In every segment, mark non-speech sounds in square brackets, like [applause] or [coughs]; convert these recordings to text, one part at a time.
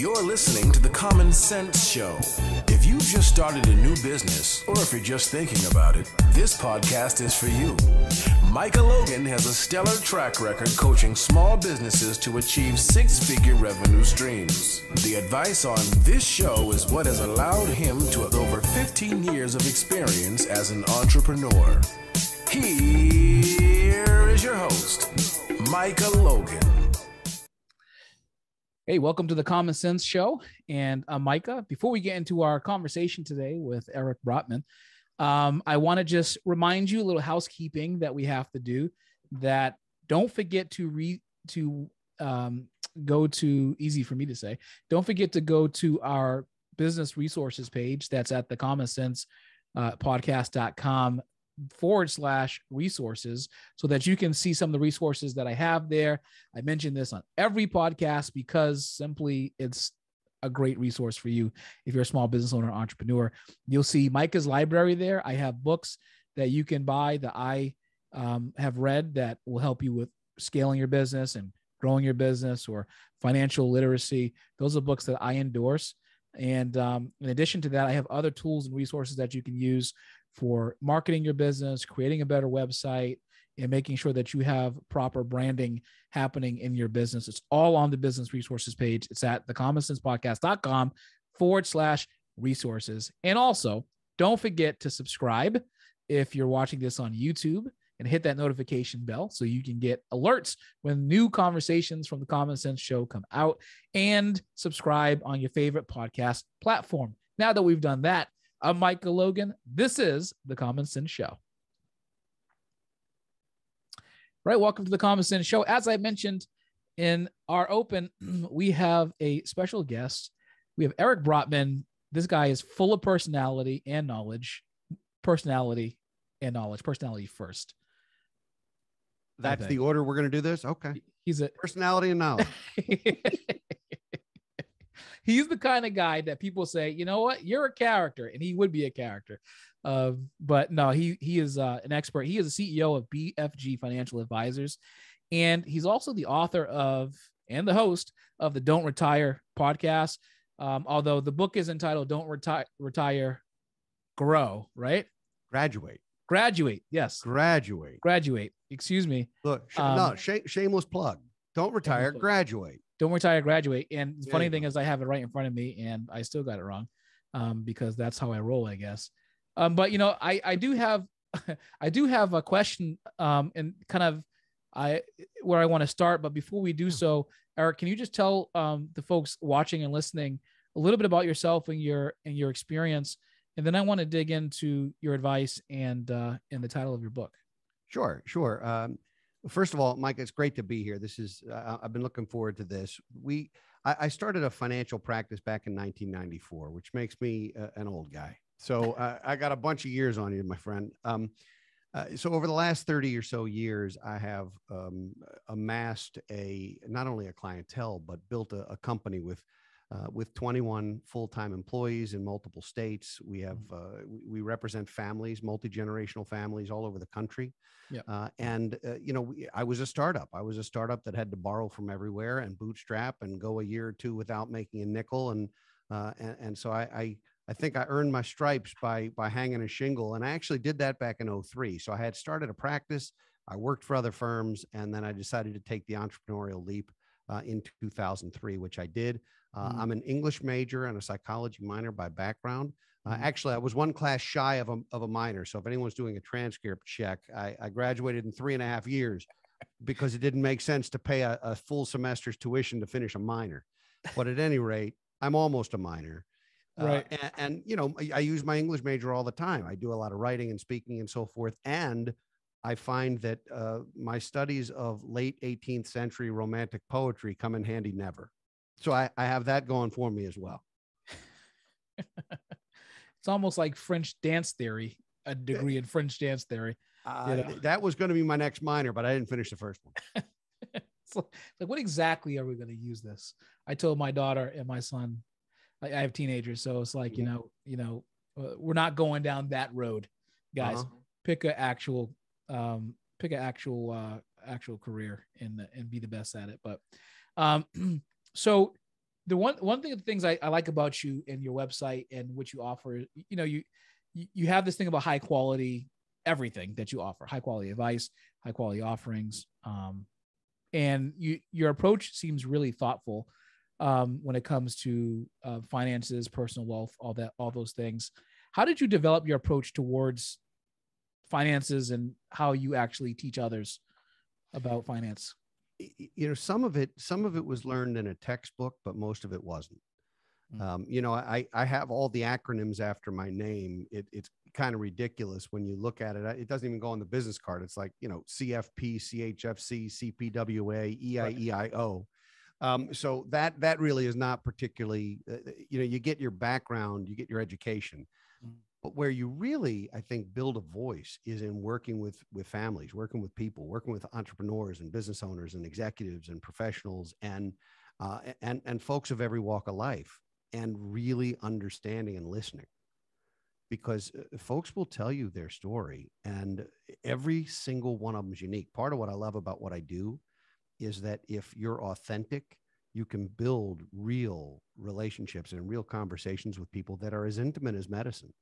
You're listening to The Common Cents Show. If you've just started a new business, or if you're just thinking about it, this podcast is for you. Micah Logan has a stellar track record coaching small businesses to achieve six figure revenue streams. The advice on this show is what has allowed him to have over 15 years of experience as an entrepreneur. Here is your host, Micah Logan. Hey, welcome to the Common Cents Show. And I'm Micah. Before we get into our conversation today with Eric Brotman, um, I want to just remind you a little housekeeping that we have to do. That don't forget to read to um, go to easy for me to say. Don't forget to go to our business resources page. That's at the Common Cents uh, podcast.com forward slash resources so that you can see some of the resources that I have there. I mention this on every podcast because simply it's a great resource for you if you're a small business owner entrepreneur. You'll see Micah's library there. I have books that you can buy that I um, have read that will help you with scaling your business and growing your business or financial literacy. Those are books that I endorse. And um, in addition to that, I have other tools and resources that you can use for marketing your business, creating a better website, and making sure that you have proper branding happening in your business. It's all on the business resources page. It's at thecommoncentspodcast.com forward slash resources. And also, don't forget to subscribe if you're watching this on YouTube and hit that notification bell so you can get alerts when new conversations from the Common Cents Show come out and subscribe on your favorite podcast platform. Now that we've done that, I'm Micah Logan. This is the Common Cents Show. Right, welcome to the Common Cents Show. As I mentioned in our open, [clears throat] we have a special guest. We have Eric Brotman. This guy is full of personality and knowledge. Personality and knowledge. Personality first. That's the order we're going to do this. Okay. He's a Personality and knowledge. [laughs] he's the kind of guy that people say, you know what, you're a character, and he would be a character. Um, but no, he he is uh, an expert. He is a CEO of BFG Financial Advisors, and he's also the author of and the host of the Don't Retire podcast. Um, although the book is entitled "Don't Retire, Retire, Grow," right? Graduate. Graduate, yes. Graduate. Graduate. Excuse me. Look, sh- Um, no, sh- shameless plug. Don't retire. Graduate. Don't retire, graduate. And the There funny thing is, I have it right in front of me, and I still got it wrong, um, because that's how I roll, I guess. Um, but you know, I I do have [laughs] I do have a question, um, and kind of I where I want to start. But before we do so, Eric, can you just tell um the folks watching and listening a little bit about yourself and your and your experience, and then I want to dig into your advice and uh, and the title of your book. Sure, sure. Um, first of all, Mike, it's great to be here. This is uh, I've been looking forward to this. We I, I started a financial practice back in 1994, which makes me uh, an old guy. So uh, I got a bunch of years on you, my friend. Um, uh, so over the last 30 or so years, I have um, amassed a not only a clientele but built a, a company with uh, with 21 full-time employees in multiple states. We have uh, we- we represent families, multi-generational families all over the country. Yeah. Uh, and uh, you know, we, I was a startup. I was a startup that had to borrow from everywhere and bootstrap and go a year or two without making a nickel. And uh, and, and so I, I I think I earned my stripes by by hanging a shingle. And I actually did that back in 03. So I had started a practice. I worked for other firms, and then I decided to take the entrepreneurial leap uh, in 2003, which I did. Uh, Mm. I'm an English major and a psychology minor by background. Uh, Mhm. actually, I was one class shy of a, of a minor. So if anyone's doing a transcript check, I, I graduated in three and a half years because it didn't make sense to pay a, a full semester's tuition to finish a minor. But at any rate, I'm almost a minor. Uh, Right. and, and, you know, I, I use my English major all the time. I do a lot of writing and speaking and so forth. And I find that uh, my studies of late 18th century romantic poetry come in handy never. So I, I have that going for me as well. [laughs] It's almost like French dance theory, a degree in French dance theory. Uh, know. That was going to be my next minor, but I didn't finish the first one. [laughs] it's like, like, what exactly are we going to use this? I told my daughter and my son, I, I have teenagers, so it's like you know, you know, uh, we're not going down that road, guys. Uh-huh. Pick a actual, um, pick an actual, uh, actual career and and be the best at it. But, um, [clears throat] so the one one thing of the things I, I like about you and your website and what you offer, you know, you you have this thing about high quality everything that you offer, high quality advice, high quality offerings, um, and you your approach seems really thoughtful um, when it comes to uh, finances, personal wealth, all that, all those things. How did you develop your approach towards finances and how you actually teach others about finance? You know, some of it, some of it was learned in a textbook, but most of it wasn't. Mm. Um, you know, I I have all the acronyms after my name. It, it's kind of ridiculous when you look at it. It doesn't even go on the business card. It's like you know CFP, CHFC, CPWA, EIEIO. Um, so that that really is not particularly, uh, uh, you know, you get your background, you get your education. But where you really, I think, build a voice is in working with with families, working with people, working with entrepreneurs and business owners and executives and professionals and uh, and and folks of every walk of life, and really understanding and listening, because uh, folks will tell you their story, and every single one of them is unique. Part of what I love about what I do is that if you're authentic, you can build real relationships and real conversations with people that are as intimate as medicine.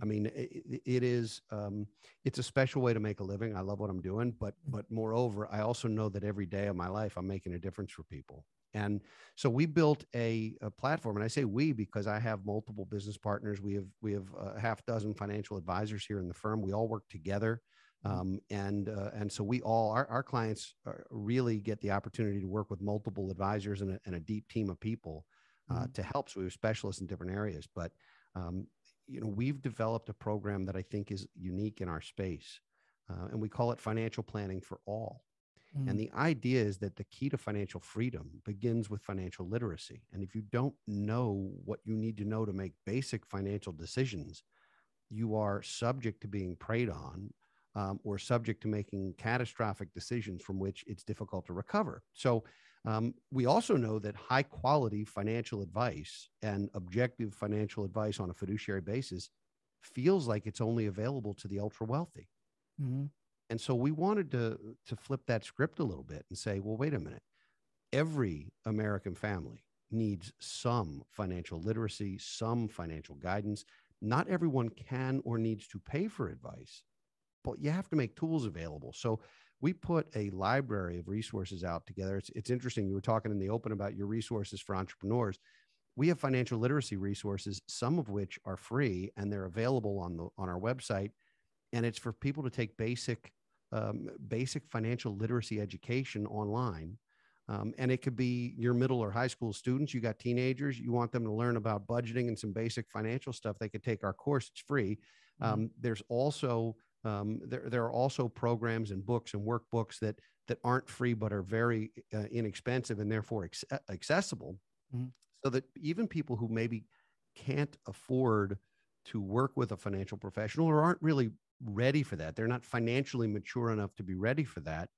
I mean, it, it is um, it's a special way to make a living. I love what I'm doing, but but moreover, I also know that every day of my life I'm making a difference for people. And so we built a, a platform, and I say we because I have multiple business partners. We have we have a half dozen financial advisors here in the firm. We all work together Mm-hmm. Um, and uh, and so we all our, our clients uh, really get the opportunity to work with multiple advisors and a, and a deep team of people uh, mm-hmm. to help. So we have specialists in different areas, but um, you know we've developed a program that I think is unique in our space, uh, and we call it financial planning for all. Mm-hmm. And the idea is that the key to financial freedom begins with financial literacy. And if you don't know what you need to know to make basic financial decisions, you are subject to being preyed on um, or subject to making catastrophic decisions from which it's difficult to recover. So, um, we also know that high quality financial advice and objective financial advice on a fiduciary basis feels like it's only available to the ultra wealthy. Mm-hmm. And so we wanted to, to flip that script a little bit and say, well, wait a minute. Every American family needs some financial literacy, some financial guidance. Not everyone can or needs to pay for advice, but you have to make tools available. So we put a library of resources out together. It's, it's interesting. You were talking in the open about your resources for entrepreneurs. We have financial literacy resources, some of which are free and they're available on the on our website. And it's for people to take basic um, basic financial literacy education online. Um, and it could be your middle or high school students. You got teenagers, you want them to learn about budgeting and some basic financial stuff. They could take our course, it's free. Mm-hmm. Um, there's also um, there, there are also programs and books and workbooks that that aren't free but are very uh, inexpensive and therefore ex- uh, accessible, mm-hmm. so that even people who maybe can't afford to work with a financial professional or aren't really ready for that, they're not financially mature enough to be ready for that,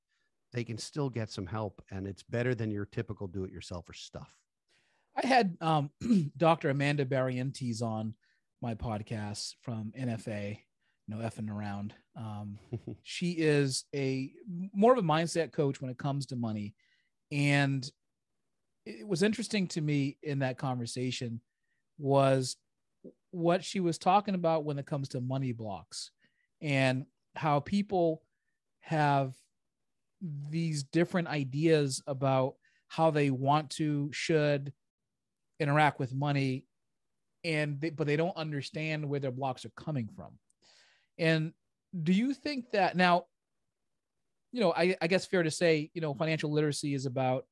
they can still get some help, and it's better than your typical do-it-yourselfer stuff. I had um, [clears throat] Dr. Amanda Barrientes on my podcast from NFA, know, effing around. Um, [laughs] she is a more of a mindset coach when it comes to money. And it was interesting to me in that conversation was what she was talking about when it comes to money blocks and how people have these different ideas about how they want to should interact with money and they, but they don't understand where their blocks are coming from and do you think that now, you know, I, I guess fair to say, you know, financial literacy is about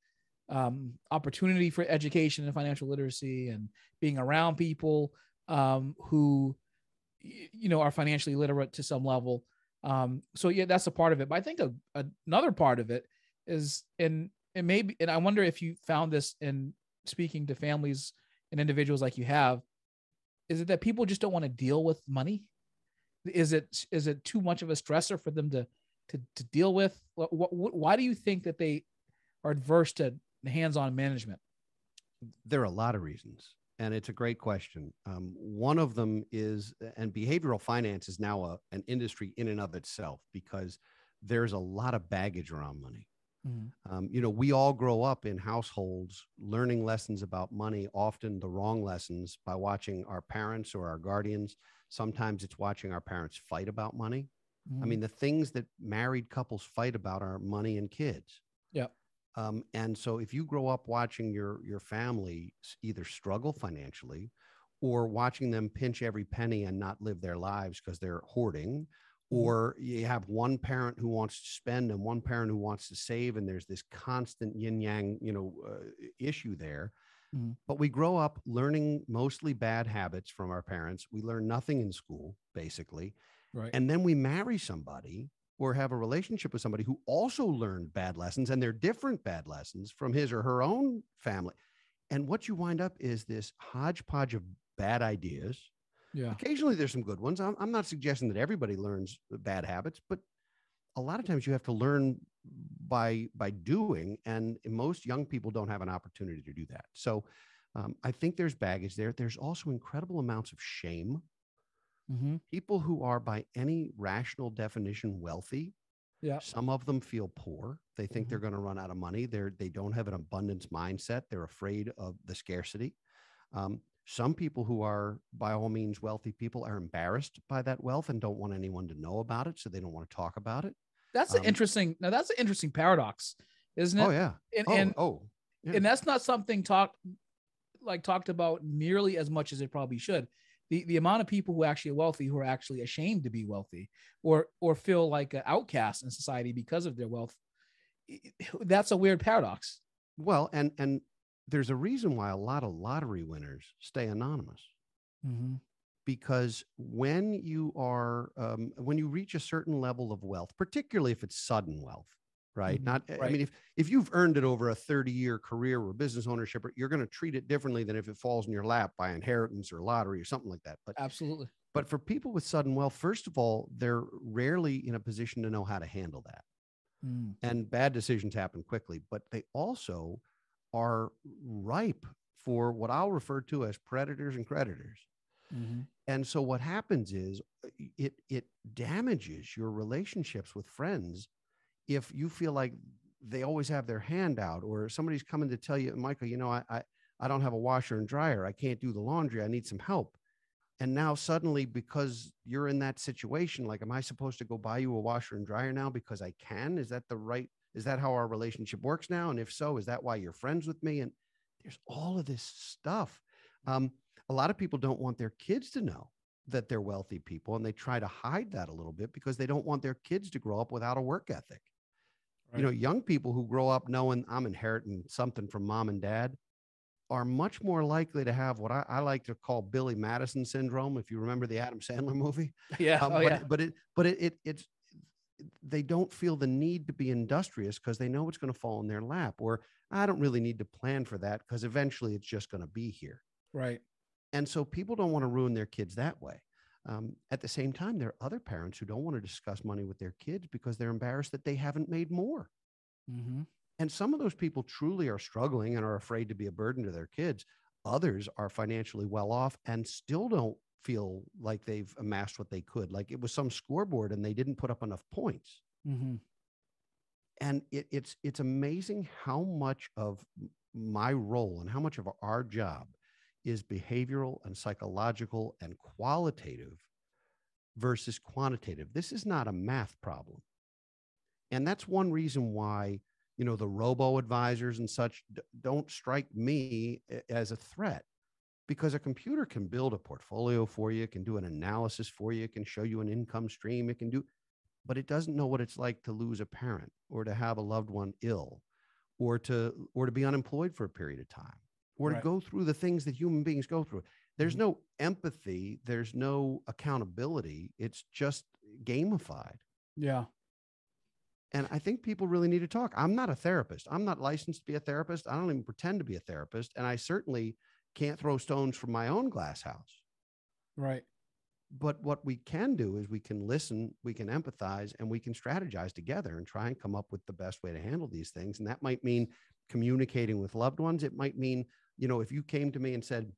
um, opportunity for education and financial literacy and being around people um, who, you know, are financially literate to some level. Um, so yeah, that's a part of it. But I think a, a, another part of it is, and and maybe, and I wonder if you found this in speaking to families and individuals like you have, is it that people just don't want to deal with money? Is it is it too much of a stressor for them to to, to deal with? What, what, why do you think that they are adverse to hands-on management? There are a lot of reasons, and it's a great question. Um, one of them is, and behavioral finance is now a, an industry in and of itself because there's a lot of baggage around money. Mhm. Um, you know, we all grow up in households learning lessons about money, often the wrong lessons by watching our parents or our guardians. Sometimes it's watching our parents fight about money. I Mhm. mean, the things that married couples fight about are money and kids. Yeah. Um, and so if you grow up watching your your family either struggle financially or watching them pinch every penny and not live their lives because they're hoarding, or you have one parent who wants to spend and one parent who wants to save, and there's this constant yin yang, you know, uh, issue there. Mhm. But we grow up learning mostly bad habits from our parents. We learn nothing in school, basically right. and then we marry somebody or have a relationship with somebody who also learned bad lessons and they're different bad lessons from his or her own family and what you wind up is this hodgepodge of bad ideas yeah. occasionally there's some good ones i'm, I'm not suggesting that everybody learns bad habits but a lot of times you have to learn by by doing and most young people don't have an opportunity to do that. So um, i think there's baggage there. There's also incredible amounts of shame. Hmm people who are by any rational definition wealthy Yeah. some of them feel poor. They think they're going to run out of money. They're they don't have an abundance mindset. They're afraid of the scarcity. Um, some people who are by all means wealthy people are embarrassed by that wealth and don't want anyone to know about it so they don't want to talk about it That's an Um, interesting. Now that's an interesting paradox, isn't it? oh yeah And oh, and, oh yeah. and that's not something talked like talked about nearly as much as it probably should. The the amount of people who actually are wealthy who are actually ashamed to be wealthy or or feel like an outcast in society because of their wealth. That's a weird paradox. well and and there's a reason why a lot of lottery winners stay anonymous Mm-hmm. Because when you are um, when you reach a certain level of wealth particularly if it's sudden wealth right? Mhm, not i mean if if you've earned it over a 30 year career or business ownership you're going to treat it differently than if it falls in your lap by inheritance or lottery or something like that but Absolutely. but for people with sudden wealth first of all they're rarely in a position to know how to handle that. Mm. and bad decisions happen quickly but they also are ripe for what i'll refer to as predators and creditors Mhm. and so what happens is uh, it it damages your relationships with friends if you feel like they always have their hand out or somebody's coming to tell you michael you know i i, I don't have a washer and dryer. I can't do the laundry. I need some help. And now suddenly because you're in that situation like am i supposed to go buy you a washer and dryer now because i can? Is that the right is that how our relationship works now? And if so is that why you're friends with me? And there's all of this stuff. Um, a lot of people don't want their kids to know that they're wealthy people and they try to hide that a little bit because they don't want their kids to grow up without a work ethic you know young people who grow up knowing i'm inheriting something from mom and dad are much more likely to have what I, I like to call Billy Madison syndrome. If you remember the Adam Sandler movie, [laughs] Yeah. um, oh but, yeah. it, but it, but it, it, it's, they don't feel the need to be industrious because they know it's going to fall in their lap. Or I don't really need to plan for that because eventually it's just going to be here. Right. And so people don't want to ruin their kids that way. Um, at the same time, there are other parents who don't want to discuss money with their kids because they're embarrassed that they haven't made more. Mm-hmm. And some of those people truly are struggling and are afraid to be a burden to their kids. Others are financially well off and still don't feel like they've amassed what they could. Like it was some scoreboard and they didn't put up enough points. Mm-hmm. And it, it's it's amazing how much of my role and how much of our job is behavioral and psychological and qualitative versus quantitative. This is not a math problem. And that's one reason why, you know, the robo advisors and such d- don't strike me as a threat because a computer can build a portfolio for you, can do an analysis for you, can show you an income stream, it can do, but it doesn't know what it's like to lose a parent or to have a loved one ill or to or to be unemployed for a period of time or Right. to go through the things that human beings go through. There's Mhm. no empathy, there's no accountability. It's just gamified. Yeah. And I think people really need to talk. I'm not a therapist. I'm not licensed to be a therapist. I don't even pretend to be a therapist. And I certainly can't throw stones from my own glass house. Right. But what we can do is we can listen, we can empathize, and we can strategize together and try and come up with the best way to handle these things. And that might mean communicating with loved ones. It might mean, you know, if you came to me and said,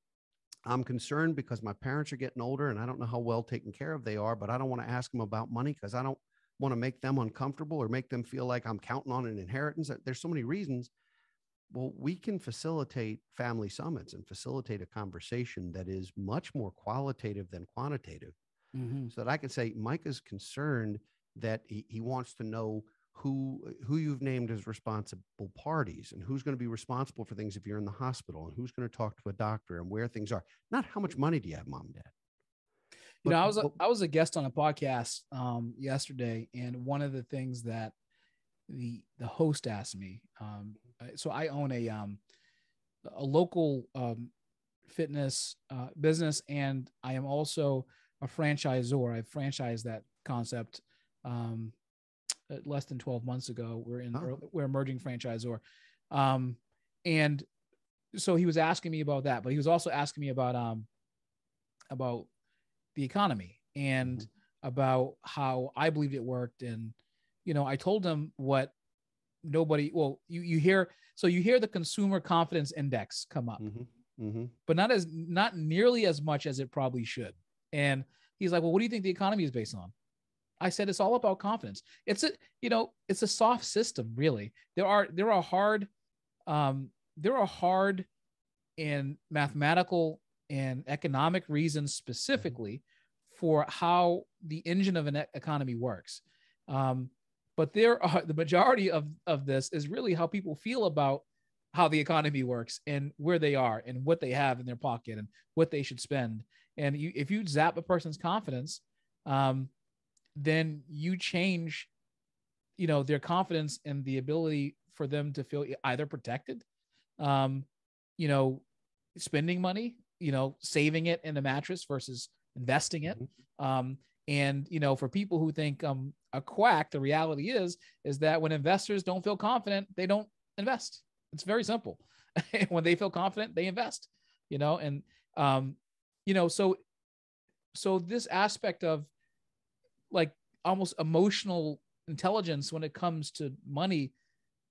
I'm concerned because my parents are getting older and I don't know how well taken care of they are, but I don't want to ask them about money because I don't want to make them uncomfortable or make them feel like I'm counting on an inheritance. There's so many reasons. Well, we can facilitate family summits and facilitate a conversation that is much more qualitative than quantitative. Mhm. So that I can say Mike is concerned that he, he wants to know who who you've named as responsible parties and who's going to be responsible for things if you're in the hospital and who's going to talk to a doctor and where things are. Not how much money do you have, mom and dad. You know, I was a, I was a guest on a podcast um, yesterday, and one of the things that the the host asked me, um, so I own a um, a local um, fitness uh, business, and I am also a franchisor. I franchised that concept um, less than twelve months ago. We're in Oh. we're emerging franchisor, um, and so he was asking me about that, but he was also asking me about um about the economy and about how I believed it worked. And, you know, I told him what nobody, well, you, you hear, so you hear the consumer confidence index come up, Mhm, mhm. but not as, not nearly as much as it probably should. And he's like, well, what do you think the economy is based on? I said, it's all about confidence. It's a, you know, it's a soft system, really. There are, there are hard, um, there are hard and mathematical and economic reasons specifically for how the engine of an economy works. Um, but there are the majority of, of this is really how people feel about how the economy works and where they are and what they have in their pocket and what they should spend. And you, if you zap a person's confidence, um, then you change, you know, their confidence and the ability for them to feel either protected, um, you know, spending money, you know, saving it in a mattress versus investing it. Um, and you know, for people who think um a quack, the reality is is that when investors don't feel confident, they don't invest. It's very simple. [laughs] when they feel confident, they invest. You know, and um, you know, so so this aspect of like almost emotional intelligence when it comes to money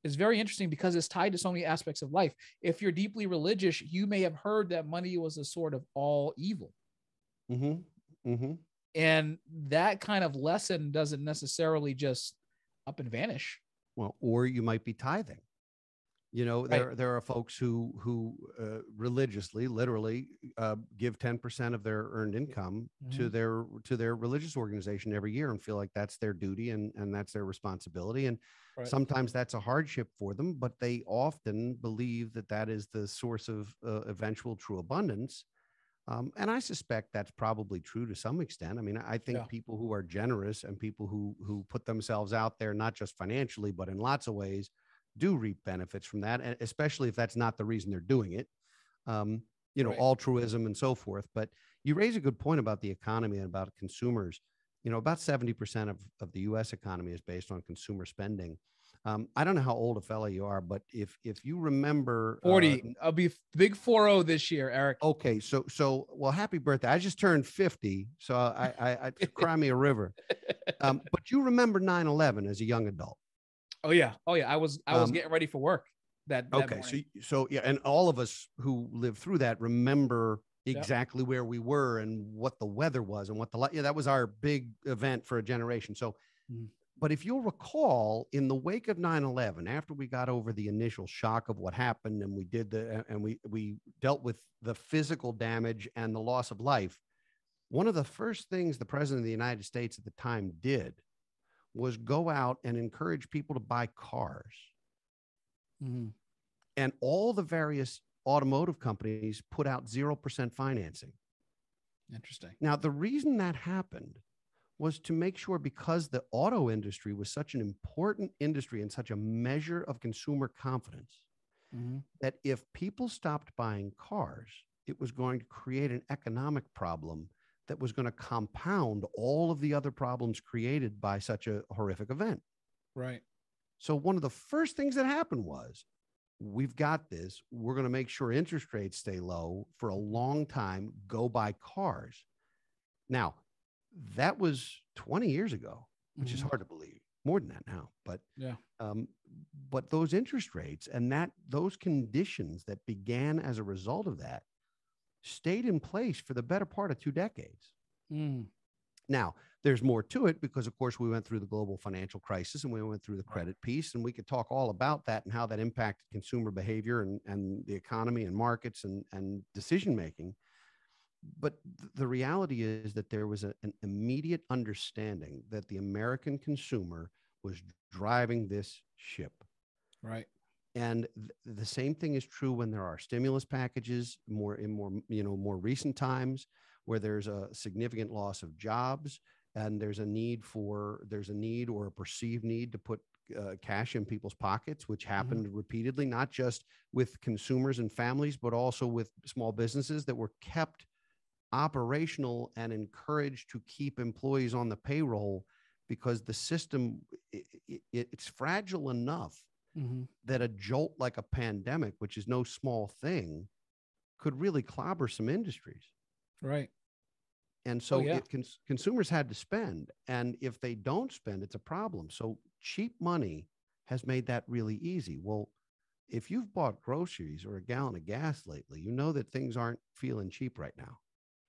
is very interesting because it's tied to so many aspects of life. If you're deeply religious, you may have heard that money was a sort of all evil. Mm-hmm. Mm-hmm. And that kind of lesson doesn't necessarily just up and vanish. Well, or you might be tithing. You know, Right. there there are folks who who uh, religiously, literally, uh, give ten percent of their earned income to Mhm. their to their religious organization every year, and feel like that's their duty and and that's their responsibility. And Right. sometimes that's a hardship for them, but they often believe that that is the source of uh, eventual true abundance. Um, and I suspect that's probably true to some extent. I mean, I think Yeah. people who are generous and people who who put themselves out there, not just financially, but in lots of ways, do reap benefits from that, and especially if that's not the reason they're doing it. Um, you know, Right. altruism and so forth. But you raise a good point about the economy and about consumers. You know, about 70% of, of the US economy is based on consumer spending. Um, I don't know how old a fella you are, but if if you remember uh, 40. I'll be big 40 this year, Eric. Okay, so so well, happy birthday! I just turned fifty, so I I, I [laughs] cry me a river. Um, but you remember 9-11 as a young adult, Oh yeah. Oh yeah. I was I was Um, getting ready for work that, that okay? So morning. y- so yeah, and all of us who lived through that remember exactly where we were and what the weather was and what the li- yeah that was our big event for a generation. So, Mhm. but if you'll recall, in the wake of 9-11, after we got over the initial shock of what happened and we did the and we we dealt with the physical damage and the loss of life, one of the first things the president of the United States at the time did was go out and encourage people to buy cars Mhm. and all the various automotive companies put out 0% financing. Interesting. Now, the reason that happened was to make sure because the auto industry was such an important industry and such a measure of consumer confidence Mhm. that if people stopped buying cars, it was going to create an economic problem that was going to compound all of the other problems created by such a horrific event. Right. So one of the first things that happened was we've got this. We're going to make sure interest rates stay low for a long time. Go buy cars. Now, that was 20 years ago, which is Mhm. hard to believe. More than that now, but Yeah. um, but those interest rates and that those conditions that began as a result of that stayed in place for the better part of two decades. Mm. Now, there's more to it because, of course, we went through the global financial crisis and we went through the credit piece, and we could talk all about that and how that impacted consumer behavior and, and the economy and markets and, and decision making. But th- the reality is that there was a, an immediate understanding that the American consumer was driving this ship. Right. And th- the same thing is true when there are stimulus packages more in more, you know, more recent times where there's a significant loss of jobs and there's a need for there's a need or a perceived need to put uh, cash in people's pockets which happened repeatedly not just with consumers and families but also with small businesses that were kept operational and encouraged to keep employees on the payroll because the system i i- it's fragile enough Mm-hmm. that a jolt like a pandemic which is no small thing could really clobber some industries Right. and so yeah. it cons- consumers had to spend and if they don't spend it's a problem so cheap money has made that really easy well if you've bought groceries or a gallon of gas lately you know that things aren't feeling cheap right now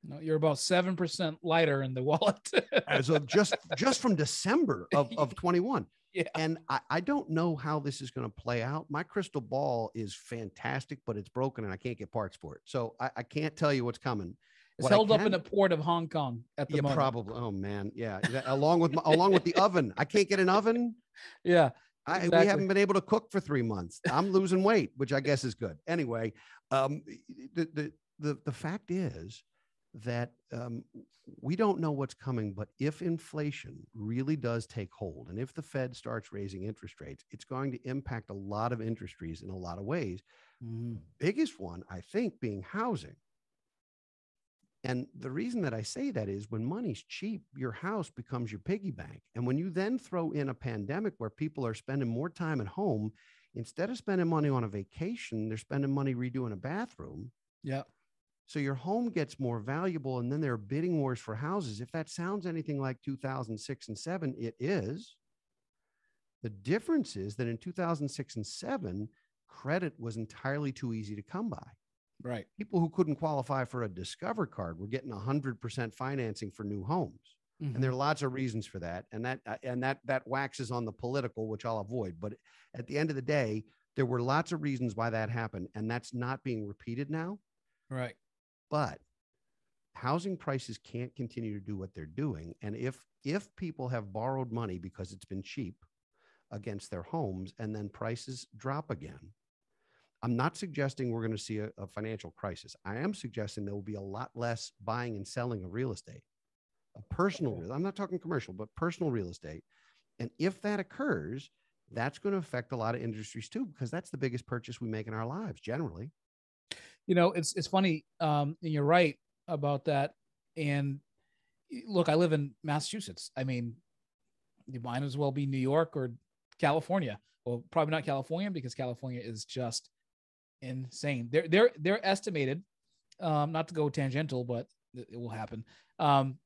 No, you're about seven percent lighter in the [laughs] wallet. as of just just from december of, of [laughs] 21 Yeah. and I, I don't know how this is going to play out my crystal ball is fantastic but it's broken and i can't get parts for it so i, I can't tell you what's coming It's What held up in can- the port of Hong Kong at the yeah, moment. probably oh man yeah along with my, along with the [laughs] oven i can't get an oven Yeah. I, Exactly. we haven't been able to cook for three months. I'm losing weight, which I guess is good. Anyway, um, the, the the the fact is that um, we don't know what's coming. But if inflation really does take hold, and if the Fed starts raising interest rates, it's going to impact a lot of industries in a lot of ways. Mhm. Biggest one, I think, being housing. And the reason that I say that is when money's cheap, your house becomes your piggy bank. And when you then throw in a pandemic where people are spending more time at home, instead of spending money on a vacation, they're spending money redoing a bathroom. Yeah. So your home gets more valuable. And then there are bidding wars for houses. If that sounds anything like 2006 and seven, it is. The difference is that in 2006 and seven, credit was entirely too easy to come by Right. people who couldn't qualify for a discover card were getting 100% financing for new homes and there are lots of reasons for that and that uh, and that that waxes on the political which i'll avoid but at the end of the day there were lots of reasons why that happened and that's not being repeated now Right. But housing prices can't continue to do what they're doing and if if people have borrowed money because it's been cheap against their homes and then prices drop again i'm not suggesting we're going to see a, a financial crisis i am suggesting there will be a lot less buying and selling of real estate a personal Okay. i'm not talking commercial but personal real estate and if that occurs that's going to affect a lot of industries too because that's the biggest purchase we make in our lives generally you know it's it's funny um and you're right about that. And look i live in massachusetts. I mean you might as well be new york or california. Well probably not california because california is just insane. They're they're they're estimated um not to go tangential but it will happen um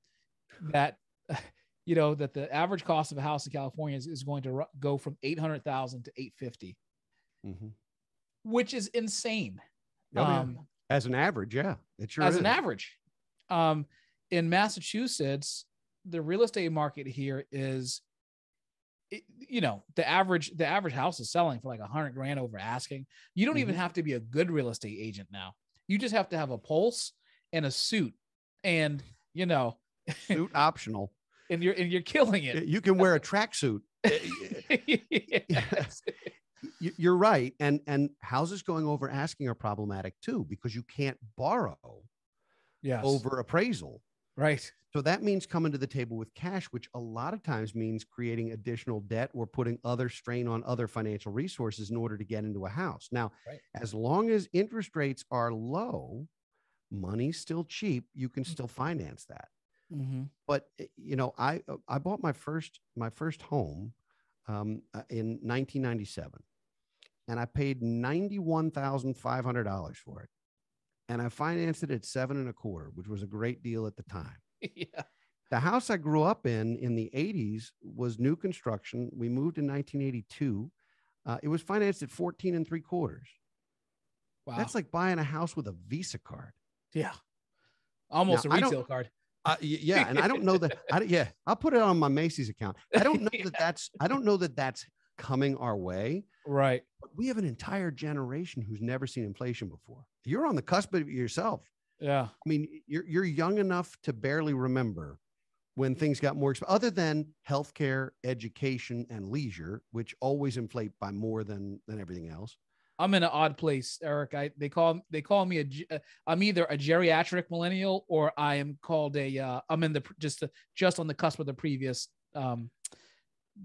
that [laughs] you know that the average cost of a house in california is, is going to ru- go from 800000 to 850 which is insane Oh, yeah. um As an average, yeah, it sure as is. an average. Um, in Massachusetts, the real estate market here is, it- you know, the average the average house is selling for like a hundred grand over asking. You don't even Mhm. have to be a good real estate agent now. You just have to have a pulse and a suit, and you know, Suit [laughs] optional. and you're and you're killing it. You can wear a [laughs] tracksuit. [laughs] Yes. You're right, and and houses going over asking are problematic too because you can't borrow Yes. over appraisal. Right. So that means coming to the table with cash, which a lot of times means creating additional debt or putting other strain on other financial resources in order to get into a house. Now, Right. as long as interest rates are low, money's still cheap, you can still finance that. Mhm. But eh, you know, I uh, I bought my first my first home um, uh, in 1997, and I paid ninety one thousand five hundred dollars for it, and I financed it at seven and a quarter, which was a great deal at the time. [laughs] yeah. The house I grew up in in the 80s was new construction. We moved in 1982. Uh, it was financed at 14 and three quarters. Wow. That's like buying a house with a Visa card. yeah. Almost Now, a retail card. Uh, yeah, and I don't know that. I, yeah, I'll put it on my Macy's account. I don't know [laughs] yeah. that that's. I don't know that that's coming our way. Right. But we have an entire generation who's never seen inflation before. You're on the cusp of it yourself. Yeah. I mean, you're you're young enough to barely remember when things got more expensive, other than healthcare, education, and leisure, which always inflate by more than than everything else. I'm in an odd place, Eric. I they call they call me a uh, I'm either a geriatric millennial or I am called a uh, I'm in the just just on the cusp of the previous um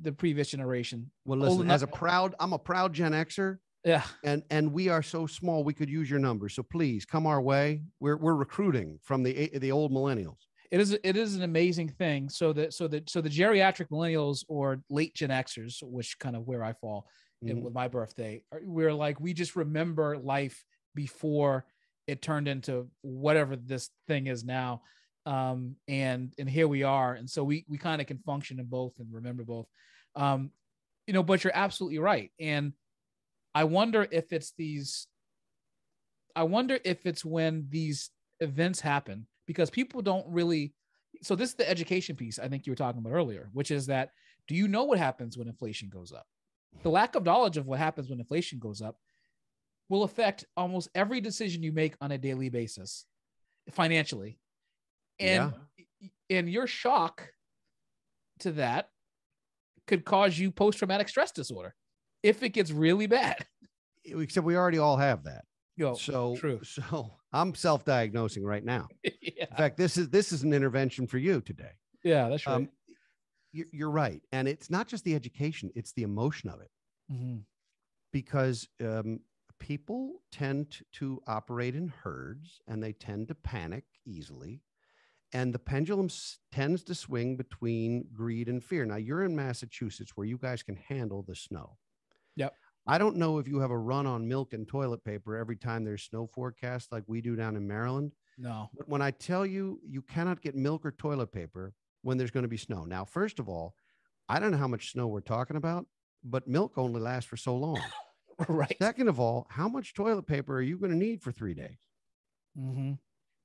the previous generation. Well, listen, as a proud I'm a proud Gen Xer. Yeah. And and we are so small we could use your numbers. So please come our way. We're we're recruiting from the the old millennials. It is it is an amazing thing. So that so that so the geriatric millennials or late Gen Xers, which kind of where I fall, mm-hmm. with my birthday. We're like, we just remember life before it turned into whatever this thing is now. Um, and and here we are. And so we we kind of can function in both and remember both. Um, you know, but you're absolutely right. And I wonder if it's these I wonder if it's when these events happen because people don't really so this is the education piece I think you were talking about earlier, which is that do you know what happens when inflation goes up? the lack of knowledge of what happens when inflation goes up will affect almost every decision you make on a daily basis financially and yeah. and your shock to that could cause you post-traumatic stress disorder if it gets really bad. Except we already all have that. Yo, so true. so i'm self-diagnosing right now. [laughs] Yeah. in fact this is this is an intervention for you today. Yeah that's right. um, you're right. And it's not just the education it's the emotion of it. Mm-hmm. because um, people tend to operate in herds and they tend to panic easily and the pendulum tends to swing between greed and fear now you're in massachusetts where you guys can handle the snow yep i don't know if you have a run on milk and toilet paper every time there's snow forecast like we do down in maryland no but when i tell you you cannot get milk or toilet paper when there's going to be snow. Now, first of all, I don't know how much snow we're talking about, but milk only lasts for so long. [laughs] right. Second of all, how much toilet paper are you going to need for three days? Mm-hmm.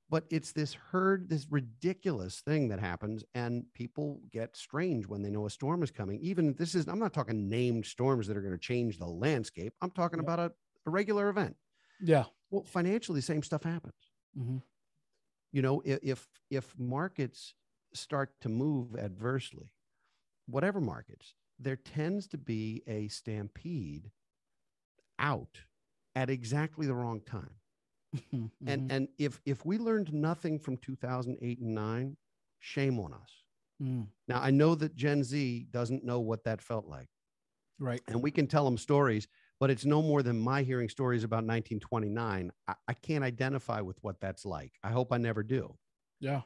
But it's this herd, this ridiculous thing that happens, and people get strange when they know a storm is coming. Even this is, I'm not talking named storms that are going to change the landscape. I'm talking yeah. about a, a, regular event. Yeah. Well, financially, the same stuff happens. Mm-hmm. You know, if if markets start to move adversely, whatever markets, there tends to be a stampede out at exactly the wrong time. Mm-hmm. And and if if we learned nothing from 2008 and 9, shame on us. Mm. Now I know that Gen Z doesn't know what that felt like. Right. And we can tell them stories, but it's no more than my hearing stories about 1929. I, I can't identify with what that's like. I hope I never do. Yeah.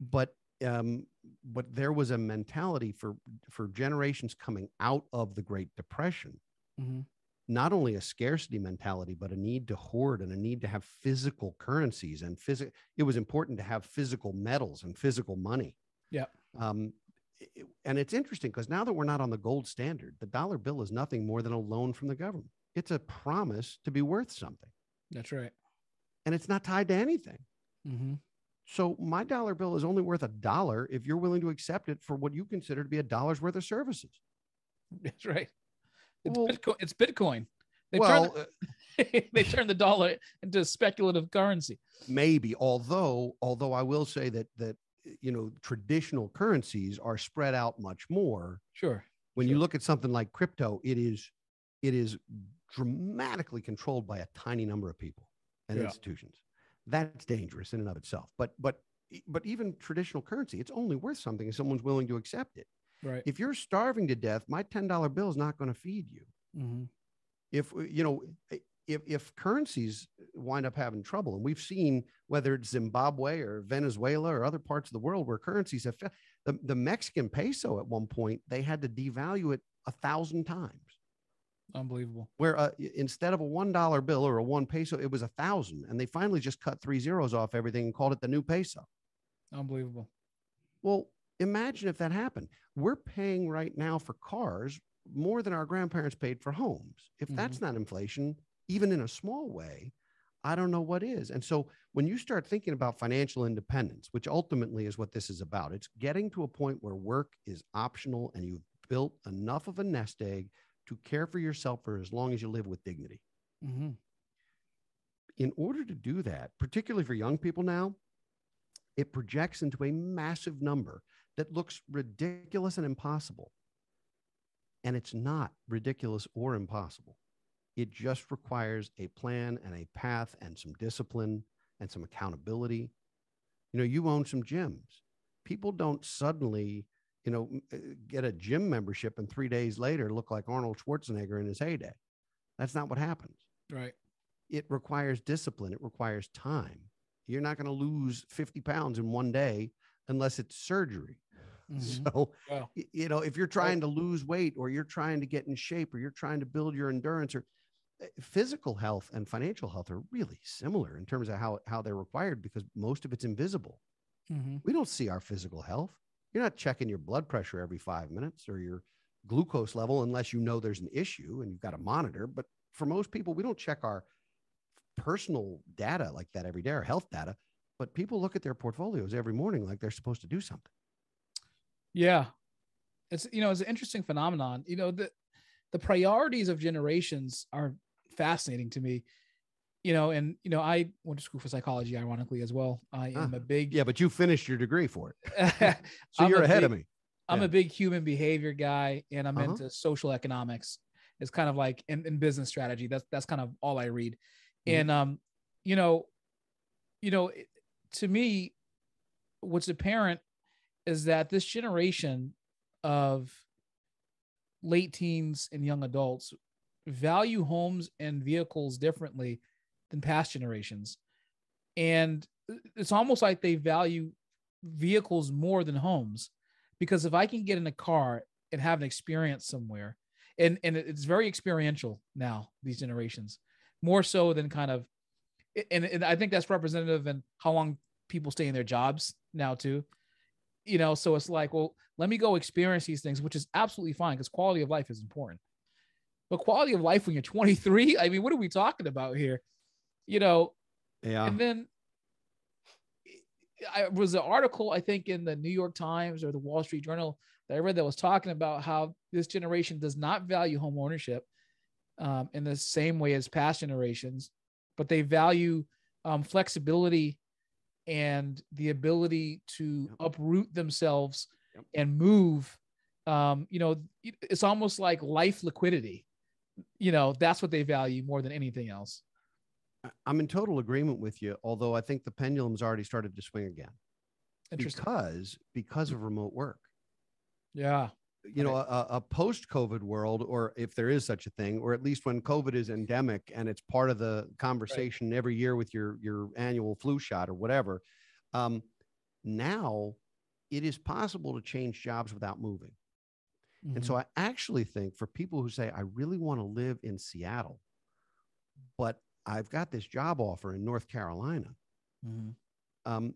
But um, but there was a mentality for for generations coming out of the Great Depression. Mm-hmm. Not only a scarcity mentality, but a need to hoard and a need to have physical currencies and physical. It was important to have physical metals and physical money. Yeah. Um, it, and it's interesting because now that we're not on the gold standard, the dollar bill is nothing more than a loan from the government. It's a promise to be worth something. That's right. And it's not tied to anything. Mm-hmm. So my dollar bill is only worth a dollar if you're willing to accept it for what you consider to be a dollar's worth of services. [laughs] That's right. It's well, Bitcoin. It's Bitcoin. They well, turn the, [laughs] they turn the dollar into speculative currency. Maybe, although although I will say that that you know traditional currencies are spread out much more. Sure. When sure. you look at something like crypto, it is it is dramatically controlled by a tiny number of people and yeah. institutions that's dangerous in and of itself. But but but even traditional currency, it's only worth something if someone's willing to accept it. Right. If you're starving to death, my ten dollar bill is not going to feed you. Mm-hmm. If you know. If, if currencies wind up having trouble, and we've seen whether it's Zimbabwe or Venezuela or other parts of the world where currencies have the, the Mexican peso at one point, they had to devalue it a thousand times. Unbelievable. Where uh, instead of a one dollar bill or a one peso, it was a thousand, and they finally just cut three zeros off everything and called it the new peso. Unbelievable. Well, imagine if that happened. We're paying right now for cars more than our grandparents paid for homes. If mm-hmm. that's not inflation, even in a small way, I don't know what is. And so when you start thinking about financial independence, which ultimately is what this is about, it's getting to a point where work is optional and you've built enough of a nest egg to care for yourself for as long as you live with dignity. Mm-hmm. In order to do that, particularly for young people now, it projects into a massive number that looks ridiculous and impossible. And it's not ridiculous or impossible. It just requires a plan and a path and some discipline and some accountability. You know, you own some gyms. People don't suddenly, you know, uh, get a gym membership and three days later look like Arnold Schwarzenegger in his heyday. That's not what happens. Right. It requires discipline, it requires time. You're not going to lose 50 pounds in one day unless it's surgery. Mhm. [laughs] So, Wow. you know, if you're trying to lose weight or you're trying to get in shape or you're trying to build your endurance or uh, physical health and financial health are really similar in terms of how, how they're required because most of it's invisible. Mhm. We don't see our physical health. You're not checking your blood pressure every five minutes or your glucose level unless you know there's an issue and you've got a monitor. But for most people, we don't check our personal data like that every day, our health data. But people look at their portfolios every morning like they're supposed to do something. Yeah. It's you know, it's an interesting phenomenon. You know, the the priorities of generations are fascinating to me. You know, and you know, I went to school for psychology, ironically, as well. I am Ah, a big Yeah, but you finished your degree for it. [laughs] So you're ahead of big- me. I'm Yeah. a big human behavior guy and I'm Uh-huh. into social economics. It's kind of like in, in business strategy. That's that's kind of all I read. Mhm. And um, you know, you know, to me, what's apparent is that this generation of late teens and young adults value homes and vehicles differently than past generations. And it's almost like they value vehicles more than homes because if I can get in a car and have an experience somewhere, and and it's very experiential now these generations, more so than kind of, and, and I think that's representative in how long people stay in their jobs now too. You know, so it's like, well, let me go experience these things, which is absolutely fine because quality of life is important. But quality of life when you're [laughs] 23, I mean, what are we talking about here? You know, Yeah. and then I was an article, I think, in the New York Times or the Wall Street Journal that I read that was talking about how this generation does not value home ownership um, in the same way as past generations, but they value um, flexibility and the ability to Yep. uproot themselves Yep. and move. Um, you know, it's almost like life liquidity. You know, that's what they value more than anything else. I'm in total agreement with you, although I think the pendulum's already started to swing again Interesting. because because of remote work. Yeah. You know, a, a post COVID world, or if there is such a thing, or at least when COVID is endemic and it's part of the conversation every year with your your annual flu shot or whatever. Um, now it is possible to change jobs without moving. And Mhm. so I actually think for people who say, I really want to live in Seattle, but I've got this job offer in North Carolina, Mhm. um,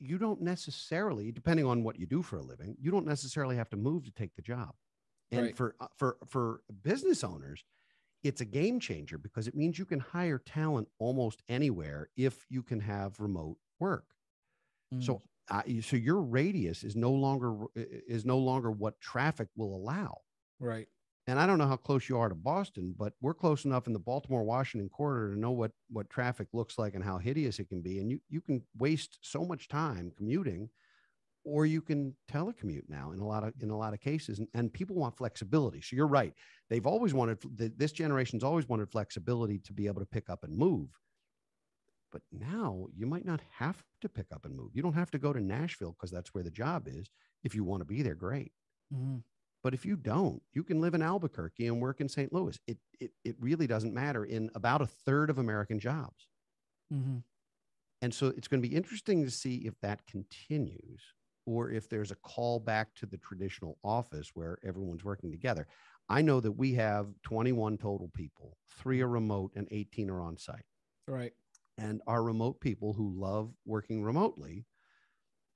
you don't necessarily, depending on what you do for a living, you don't necessarily have to move to take the job. And Right. for uh, for for business owners, it's a game changer because it means you can hire talent almost anywhere if you can have remote work. So uh, so your radius is no longer is no longer what traffic will allow. right. And I don't know how close you are to Boston, but we're close enough in the Baltimore Washington corridor to know what what traffic looks like and how hideous it can be. And you you can waste so much time commuting, or you can telecommute now in a lot of in a lot of cases. And, and people want flexibility. So you're right; they've always wanted this generation's always wanted flexibility to be able to pick up and move. But now you might not have to pick up and move. You don't have to go to Nashville because that's where the job is. If you want to be there, great. Mhm. But if you don't, you can live in Albuquerque and work in St. Louis. It, it, it really doesn't matter in about a third of American jobs. Mhm. And so it's going to be interesting to see if that continues or if there's a call back to the traditional office where everyone's working together. I know that we have 21 total people, three are remote and 18 are on site. Right. And our remote people who love working remotely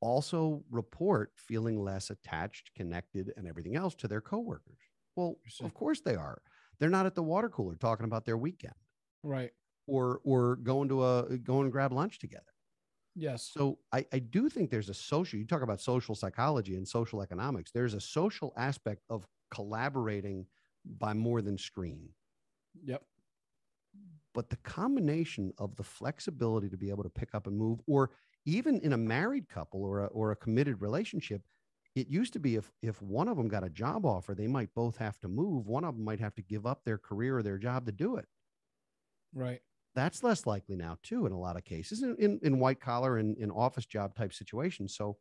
also report feeling less attached, connected, and everything else to their coworkers. Well, of course they are. They're not at the water cooler talking about their weekend. Right. or or going to a uh, going and grab lunch together. Yes. So I, I do think there's a social, you talk about social psychology and social economics. There's a social aspect of collaborating by more than screen. Yep. But the combination of the flexibility to be able to pick up and move, or even in a married couple or a, or a committed relationship, it used to be if if one of them got a job offer, they might both have to move. One of them might have to give up their career or their job to do it. Right. That's less likely now too in a lot of cases in, in, in white collar and in office job type situations. So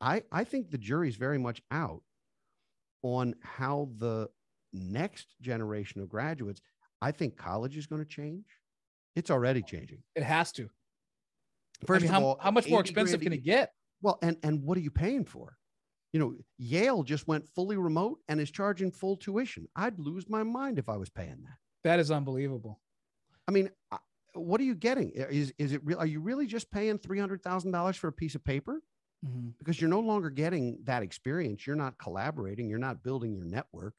I I think the jury's very much out on how the next generation of graduates, I think college is going to change. It's already changing. It has to. First I mean, of how, all, how much more expensive can it get? Well, and and what are you paying for? You know, Yale just went fully remote and is charging full tuition. I'd lose my mind if I was paying that. That is unbelievable. I mean, what are you getting? Is is it real? Are you really just paying three hundred thousand dollars for a piece of paper? Mhm. Because you're no longer getting that experience. You're not collaborating. You're not building your network.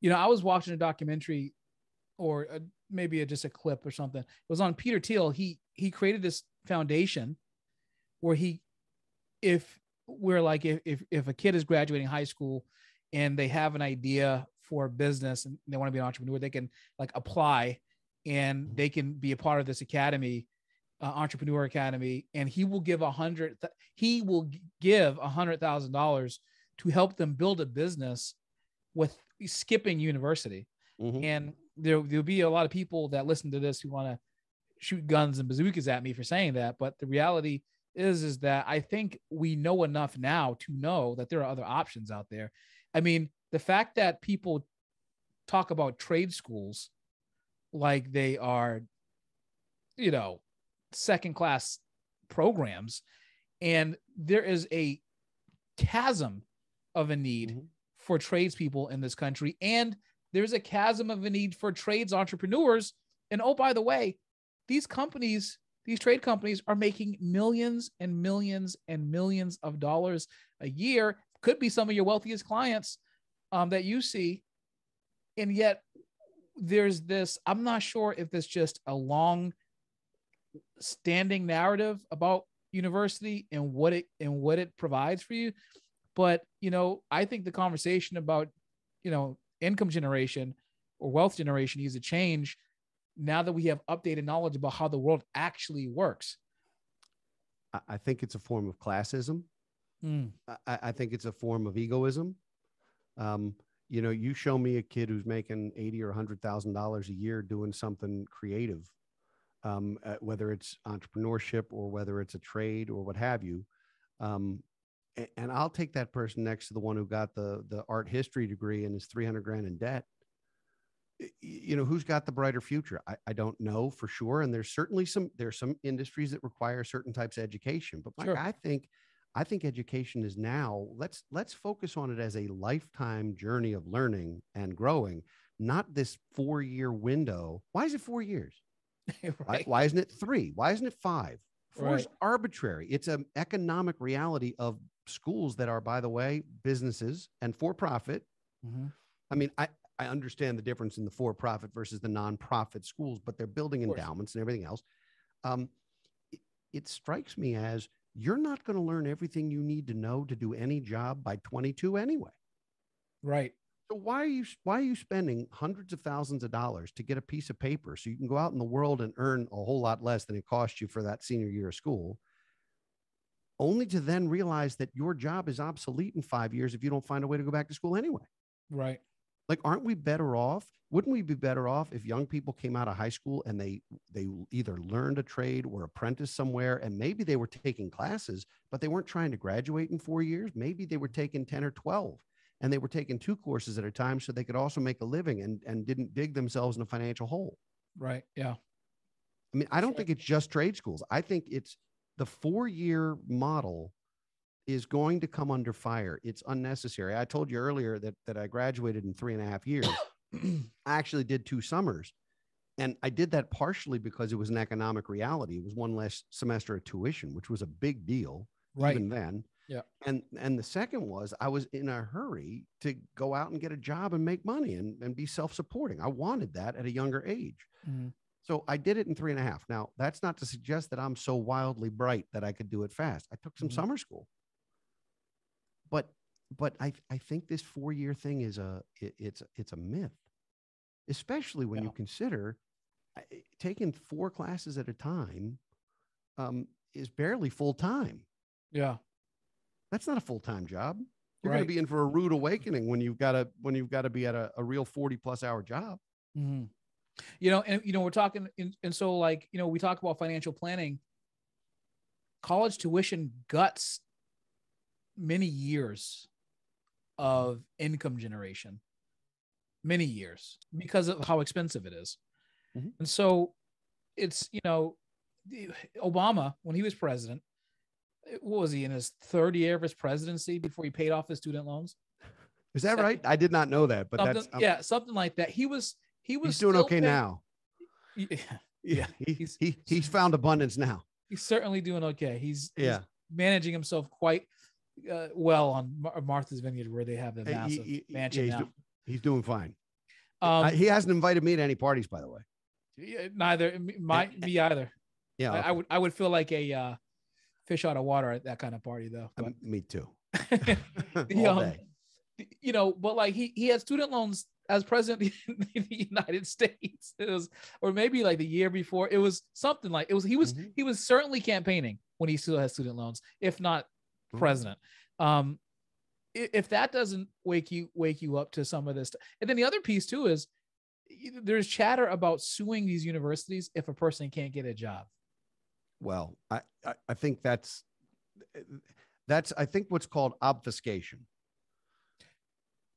You know, I was watching a documentary or a, maybe a, just a clip or something. It was on Peter Thiel. He he created this foundation where he if we're like if if, if a kid is graduating high school and they have an idea for a business and they want to be an entrepreneur, they can like apply and they can be a part of this academy, uh, entrepreneur academy, and he will give a hundred. He will give a hundred thousand dollars to help them build a business with skipping university. Mhm. And there there'll be a lot of people that listen to this who want to shoot guns and bazookas at me for saying that. But the reality is is that I think we know enough now to know that there are other options out there. I mean, the fact that people talk about trade schools like they are, you know, second class programs, and there is a chasm of a need Mhm. for tradespeople in this country, and there's a chasm of a need for trades entrepreneurs. And oh, by the way, these companies, these trade companies, are making millions and millions and millions of dollars a year. Could be some of your wealthiest clients um, that you see, and yet there's this. I'm not sure if there's just a long standing narrative about university and what it and what it provides for you but you know i think the conversation about you know income generation or wealth generation needs to change now that we have updated knowledge about how the world actually works I, think it's a form of classism. Mm, I, I think it's a form of egoism. Um, you know, you show me a kid who's making eighty or hundred thousand dollars a year doing something creative, um, uh, whether it's entrepreneurship or whether it's a trade or what have you. Um, a- and I'll take that person next to the one who got the the art history degree and is three hundred grand in debt. You know, who's got the brighter future? I, I don't know for sure. And there's certainly some there's some industries that require certain types of education. But Mike, Sure. I think I think education is now let's let's focus on it as a lifetime journey of learning and growing, not this four year window. Why is it four years? [laughs] Why, right why isn't it three? Why isn't it five? Four is arbitrary. It's an economic reality of schools that are, by the way, businesses and for profit. Mhm. I mean, I, I understand the difference in the for profit versus the nonprofit schools, but they're building endowments and everything else. Um, it, it strikes me as you're not going to learn everything you need to know to do any job by 22 anyway. right So why are you why are you spending hundreds of thousands of dollars to get a piece of paper so you can go out in the world and earn a whole lot less than it cost you for that senior year of school? Only to then realize that your job is obsolete in five years if you don't find a way to go back to school anyway. right Like, aren't we better off? Wouldn't we be better off if young people came out of high school and they they either learned a trade or apprenticed somewhere and maybe they were taking classes, but they weren't trying to graduate in four years? Maybe they were taking 10 or 12 and they were taking two courses at a time so they could also make a living and, and didn't dig themselves in a financial hole. right yeah I mean, I don't Sure. think it's just trade schools. I think it's the four year model is going to come under fire. It's unnecessary. I told you earlier that, that I graduated in three and a half years. [coughs] I actually did two summers. And I did that partially because it was an economic reality. It was one less semester of tuition, which was a big deal right even then. Yeah. And and the second was I was in a hurry to go out and get a job and make money and, and be self-supporting. I wanted that at a younger age. Mhm. So I did it in three and a half. Now, that's not to suggest that I'm so wildly bright that I could do it fast. I took some Mhm. summer school. But but I I think this four year thing is a it, it's it's a myth, especially when you consider taking four classes at a time um, is barely full time. Yeah. That's not a full time job. You're Right. going to be in for a rude awakening when you've got to when you've got to be at a, a real forty plus hour job. hmm You know, and you know, we're talking, and, and so like, you know, we talk about financial planning. College tuition guts many years of income generation, many years because of how expensive it is. Mhm. And so it's, you know, Obama, when he was president, what was he in his third year of his presidency before he paid off his student loans? Is that right? I did not know that, but Something, that's yeah, something like that. He was, he was he's doing okay now. [laughs] Yeah. Yeah, he, he's- he he's found abundance now. he's certainly doing okay. He's he's Yeah. managing himself quite uh, well on Mar- Martha's Vineyard, where they have the massive he- he- mansion yeah, now. he's, do- he's doing fine. Um, I- he hasn't invited me to any parties, by the way. neither m- my me either. Yeah, I, I would I would feel like a uh, fish out of water at that kind of party, though. Um, me too. [laughs] [laughs] But, um, day. you know, but like he he had student loans as president [laughs] of the United States. It was, or maybe like the year before. It was something like it was. He was Mhm. he was certainly campaigning when he still had student loans, if not Mhm. president. Um, if that doesn't wake you wake you up to some of this, and then the other piece too is there's chatter about suing these universities if a person can't get a job. Well, I, I I think that's that's I think what's called obfuscation.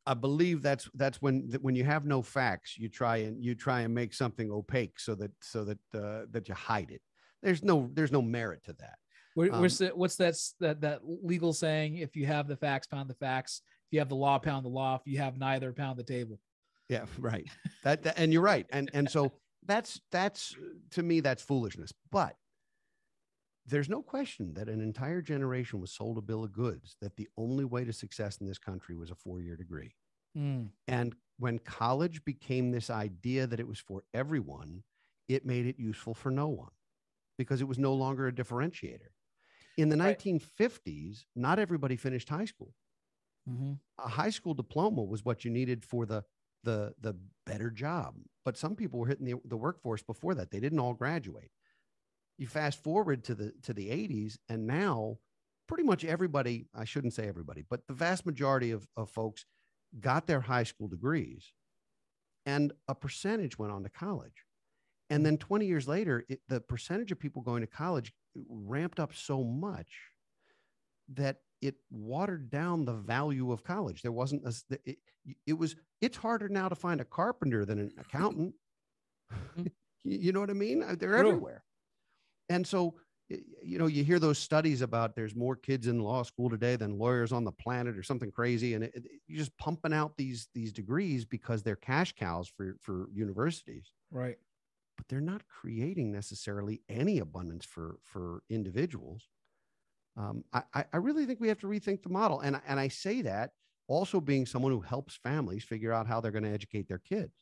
I believe that's that's when that when you have no facts, you try and you try and make something opaque so that so that uh, that you hide it. There's no there's no merit to that. Where, Um, the, what's that that that legal saying? If you have the facts, pound the facts. If you have the law, pound the law. If you have neither, pound the table. Yeah, right. [laughs] That, that- and you're right. And and so that's that's to me that's foolishness. But there's no question that an entire generation was sold a bill of goods that the only way to success in this country was a four-year degree. Mm, And when college became this idea that it was for everyone, it made it useful for no one because it was no longer a differentiator. In the Right. 1950s, not everybody finished high school. Mhm. a high school diploma was what you needed for the the the better job. But some people were hitting the, the workforce before that. They didn't all graduate. You fast forward to the to the 80s and now pretty much everybody i shouldn't say everybody but the vast majority of, of folks got their high school degrees and a percentage went on to college. And then 20 years later it, the percentage of people going to college ramped up so much that it watered down the value of college. There wasn't a, it, it was it's harder now to find a carpenter than an [laughs] accountant. [laughs] Mhm. you, know what I mean? Uh, They're everywhere. And so you know, you hear those studies about there's more kids in law school today than lawyers on the planet or something crazy and it, it- you're just pumping out these these degrees because they're cash cows for for universities Right. But they're not creating necessarily any abundance for for individuals. Um, I, I- really think we have to rethink the model, and and I say that also being someone who helps families figure out how they're going to educate their kids.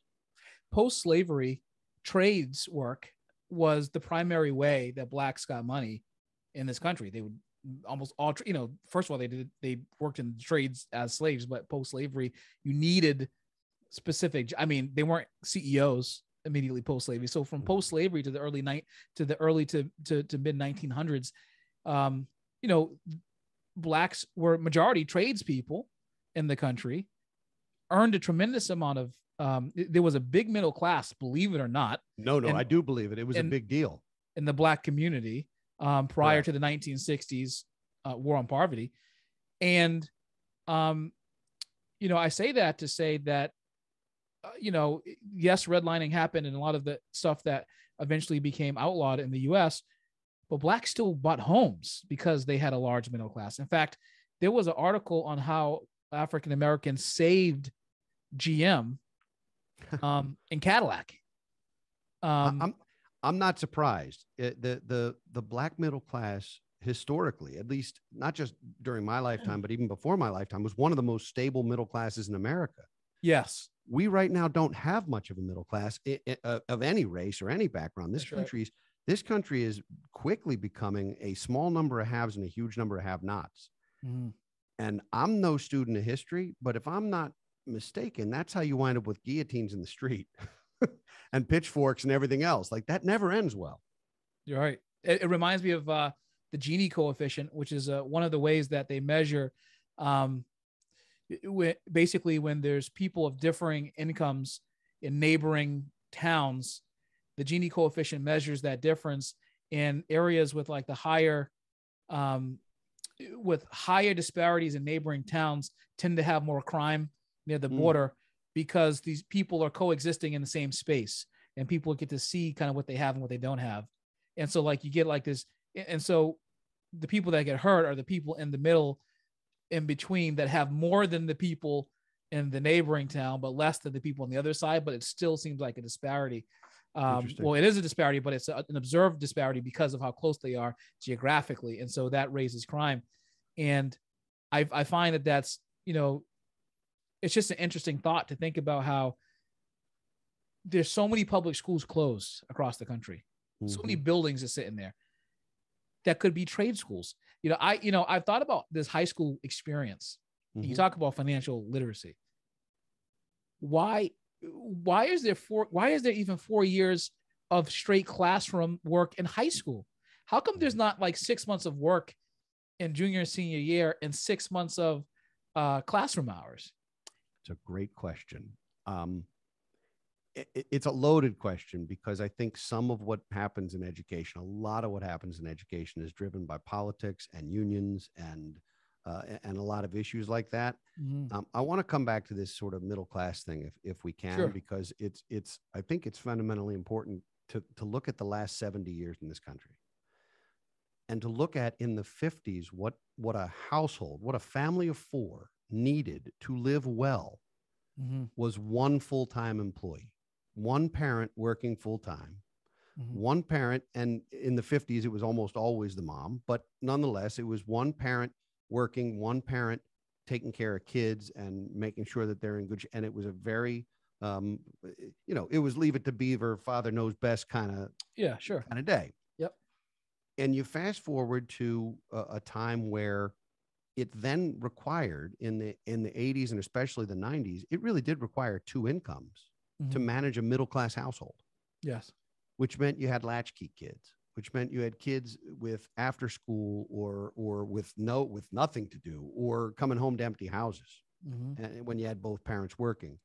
Post slavery, trades work was the primary way that blacks got money in this country. They would almost all, you know, first of all, they did they worked in trades as slaves, but post slavery, you needed specific. I mean, they weren't CEOs immediately post slavery. So from Mhm. post slavery to the early night to the early to to, to mid 1900s, um, you know, blacks were majority tradespeople in the country, earned a tremendous amount of. Um, there was a big middle class, believe it or not, No, no, And- I do believe it. It was and- a big deal. in the black community um, prior Correct. to the 1960s uh, war on poverty and um, you know i say that to say that you know yes redlining happened and a lot of the stuff that eventually became outlawed in the us but blacks still bought homes because they had a large middle class in fact there was an article on how african americans saved gm [laughs] um, in cadillac um, I'm I'm not surprised. It- the the the black middle class historically, at least not just during my lifetime, but even before my lifetime, was one of the most stable middle classes in America. yes we right now don't have much of a middle class i- i- uh, of any race or any background. This That's right. country's this country is quickly becoming a small number of haves and a huge number of have-nots. Mhm. And I'm no student of history, but if I'm not mistaken, that's how you wind up with guillotines in the street [laughs] and pitchforks and everything else. Like that never ends well. You're right. It, it reminds me of uh, the Gini coefficient, which is uh, one of the ways that they measure. Um, basically, when there's people of differing incomes in neighboring towns, the Gini coefficient measures that difference in areas with like the higher, um, with higher disparities in neighboring towns tend to have more crime near the Mm. border because these people are coexisting in the same space and people get to see kind of what they have and what they don't have and so like you get like this and so the people that get hurt are the people in the middle in between that have more than the people in the neighboring town but less than the people on the other side but it still seems like a disparity um, well it is a disparity but it's a, an observed disparity because of how close they are geographically and so that raises crime and i, I find that that's you know it's just an interesting thought to think about how there's so many public schools closed across the country so many Mhm. buildings are sitting there that could be trade schools. You know, I you know I've thought about this high school experience. You Mhm. talk about financial literacy. Why why is there four why is there even four years of straight classroom work in high school? How come there's not like six months of work in junior and senior year and six months of uh, classroom hours? It's a great question. Um, it's a loaded question because I think some of what happens in education, a lot of what happens in education, is driven by politics and unions and uh, a- and a lot of issues like that. Um, I want to come back to this sort of middle class thing, if if we can, Sure. because it's it's I think it's fundamentally important to to look at the last seventy years in this country, and to look at in the fifties what what a household, what a family of four needed to live well Mhm, was one full time employee, one parent working full time, mhm. one parent, and in the 50s, it was almost always the mom, but nonetheless, it was one parent working, one parent taking care of kids and making sure that they're in good. And it was a very, um, you know, it was leave it to Beaver, father knows best kind of Yeah, sure. kind of day. Yep. And you fast forward to a, a time where it then required in the in the 80s and especially the 90s, it really did require two incomes to Mhm. manage a middle class household, Yes. which meant you had latchkey kids, which meant you had kids with after school or or with no with nothing to do or coming home to empty houses Mhm. and when you had both parents working.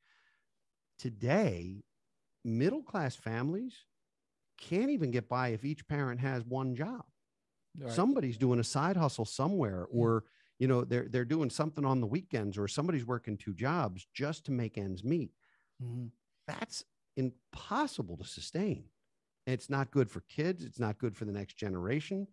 Today, middle class families can't even get by if each parent has one job. Right. Somebody's doing a side hustle somewhere, or you know they're they're doing something on the weekends, or somebody's working two jobs just to make ends meet. Mhm. That's impossible to sustain. And It's not good for kids. It's not good for the next generation.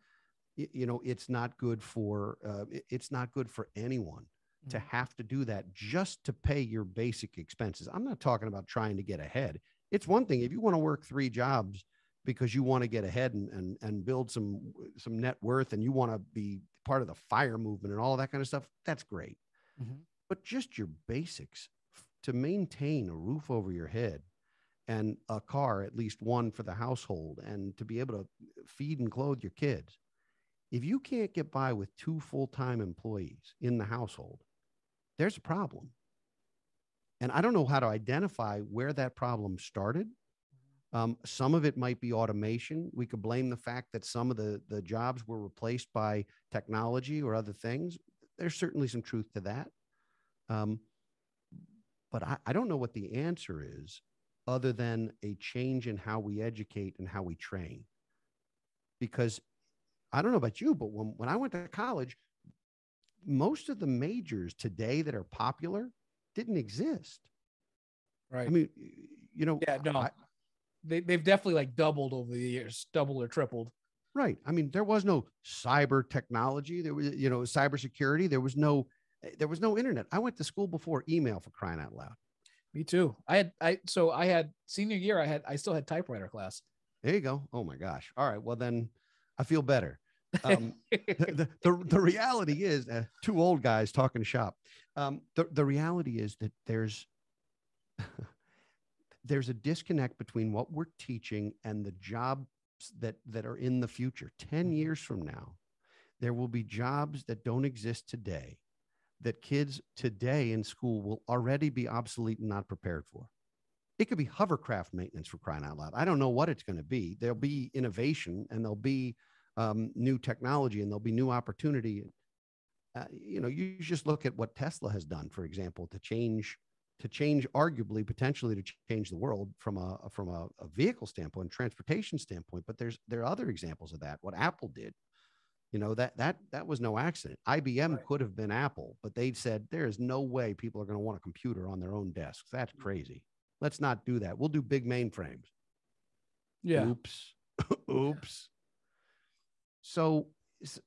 Y- You know, it's not good for uh, it's not good for anyone to Mhm. have to do that just to pay your basic expenses. I'm not talking about trying to get ahead. It's one thing if you want to work three jobs because you want to get ahead and, and, and build some some net worth and you want to be part of the fire movement and all that kind of stuff, that's great. Mhm. But just your basics to maintain a roof over your head and a car, at least one for the household, and to be able to feed and clothe your kids. If you can't get by with two full time employees in the household, there's a problem. And I don't know how to identify where that problem started. Um, some of it might be automation. We could blame the fact that some of the, the jobs were replaced by technology or other things. There's certainly some truth to that. Um, but I, I don't know what the answer is other than a change in how we educate and how we train. Because I don't know about you, but when, when I went to college, most of the majors today that are popular didn't exist. Right. I mean, you know, yeah, no. I- they they've definitely like doubled over the years, doubled or tripled. right. I mean, there was no cyber technology. There was, you know, cybersecurity. There was no, there was no internet. I went to school before email for crying out loud. Me too. I had I so I had senior year. I had I still had typewriter class. There you go. Oh my gosh. All right. Well, then I feel better. [laughs] Um, the, the, the reality is uh, two old guys talking shop. Um, the, the reality is that there's [laughs] there's a disconnect between what we're teaching and the jobs that that are in the future 10 years from now there will be jobs that don't exist today that kids today in school will already be obsolete and not prepared for. It could be hovercraft maintenance for crying out loud. I don't know what it's going to be. There'll be innovation and there'll be um, new technology and there'll be new opportunity. Uh, you know you just look at what tesla has done for example to change to change arguably potentially to change the world from a from a, a, vehicle standpoint transportation standpoint but there's there are other examples of that what apple did you know that that that was no accident. Ibm right. could have been apple but they said there is no way people are going to want a computer on their own desks. That's mm-hmm. crazy. Let's not do that. We'll do big mainframes. Yeah. Oops. [laughs] Oops. So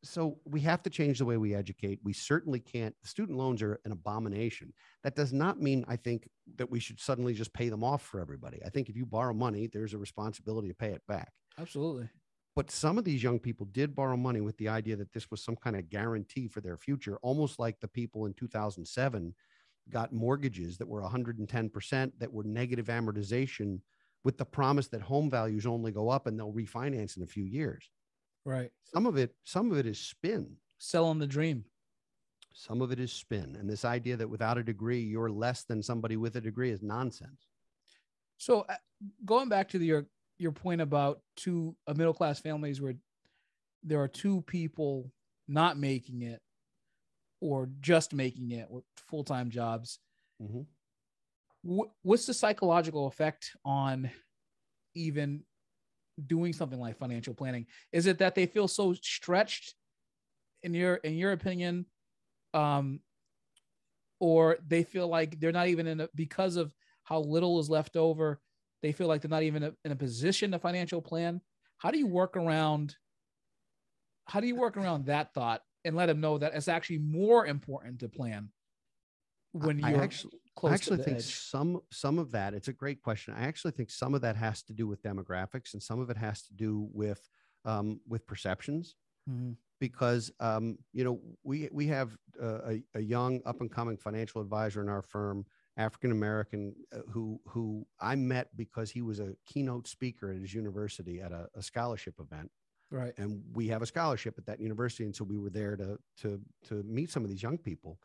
so we have to change the way we educate. We certainly can't student loans are an abomination. That does not mean i think that we should suddenly just pay them off for everybody. I think if you borrow money there's a responsibility to pay it back. Absolutely but some of these young people did borrow money with the idea that this was some kind of guarantee for their future almost like the people in 2007 got mortgages that were 110% that were negative amortization with the promise that home values only go up and they'll refinance in a few years Right. Some of it, some of it is spin. Selling the dream. Some of it is spin. And this idea that without a degree, you're less than somebody with a degree is nonsense. So uh, going back to the, your your point about two a middle class families where there are two people not making it or just making it with full time jobs. Mm-hmm. what's the psychological effect on even doing something like financial planning? Is it that they feel so stretched in your in your opinion um or they feel like they're not even in a because of how little is left over, they feel like they're not even in a position to financial plan? How do you work around how do you work around that thought and let them know that it's actually more important to plan when you're I actually, I actually think edge. some some of that it's a great question. I actually think some of that has to do with demographics and some of it has to do with um, with perceptions. Mm-hmm. Because um, you know we we have uh, a, a young up and coming financial advisor in our firm, African American, uh, who who I met because he was a keynote speaker at his university at a, a scholarship event, right and we have a scholarship at that university and so we were there to to to meet some of these young people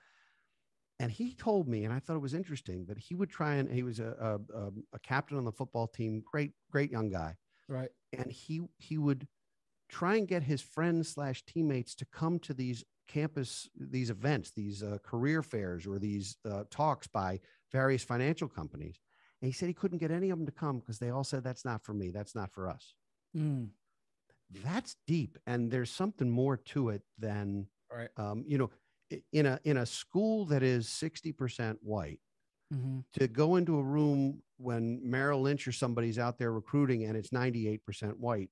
and he told me, and I thought it was interesting that he would try and he was a, a, a captain on the football team, great, great young guy. Right. And he, he would try and get his friends slash teammates to come to these campus, these events, these uh, career fairs or these uh, talks by various financial companies. And he said he couldn't get any of them to come because they all said, that's not for me. That's not for us. Mm. That's deep. And there's something more to it than, right. um, you know, in a in a school that is 60% white mm-hmm. to go into a room when Merrill Lynch or somebody's out there recruiting and it's 98% white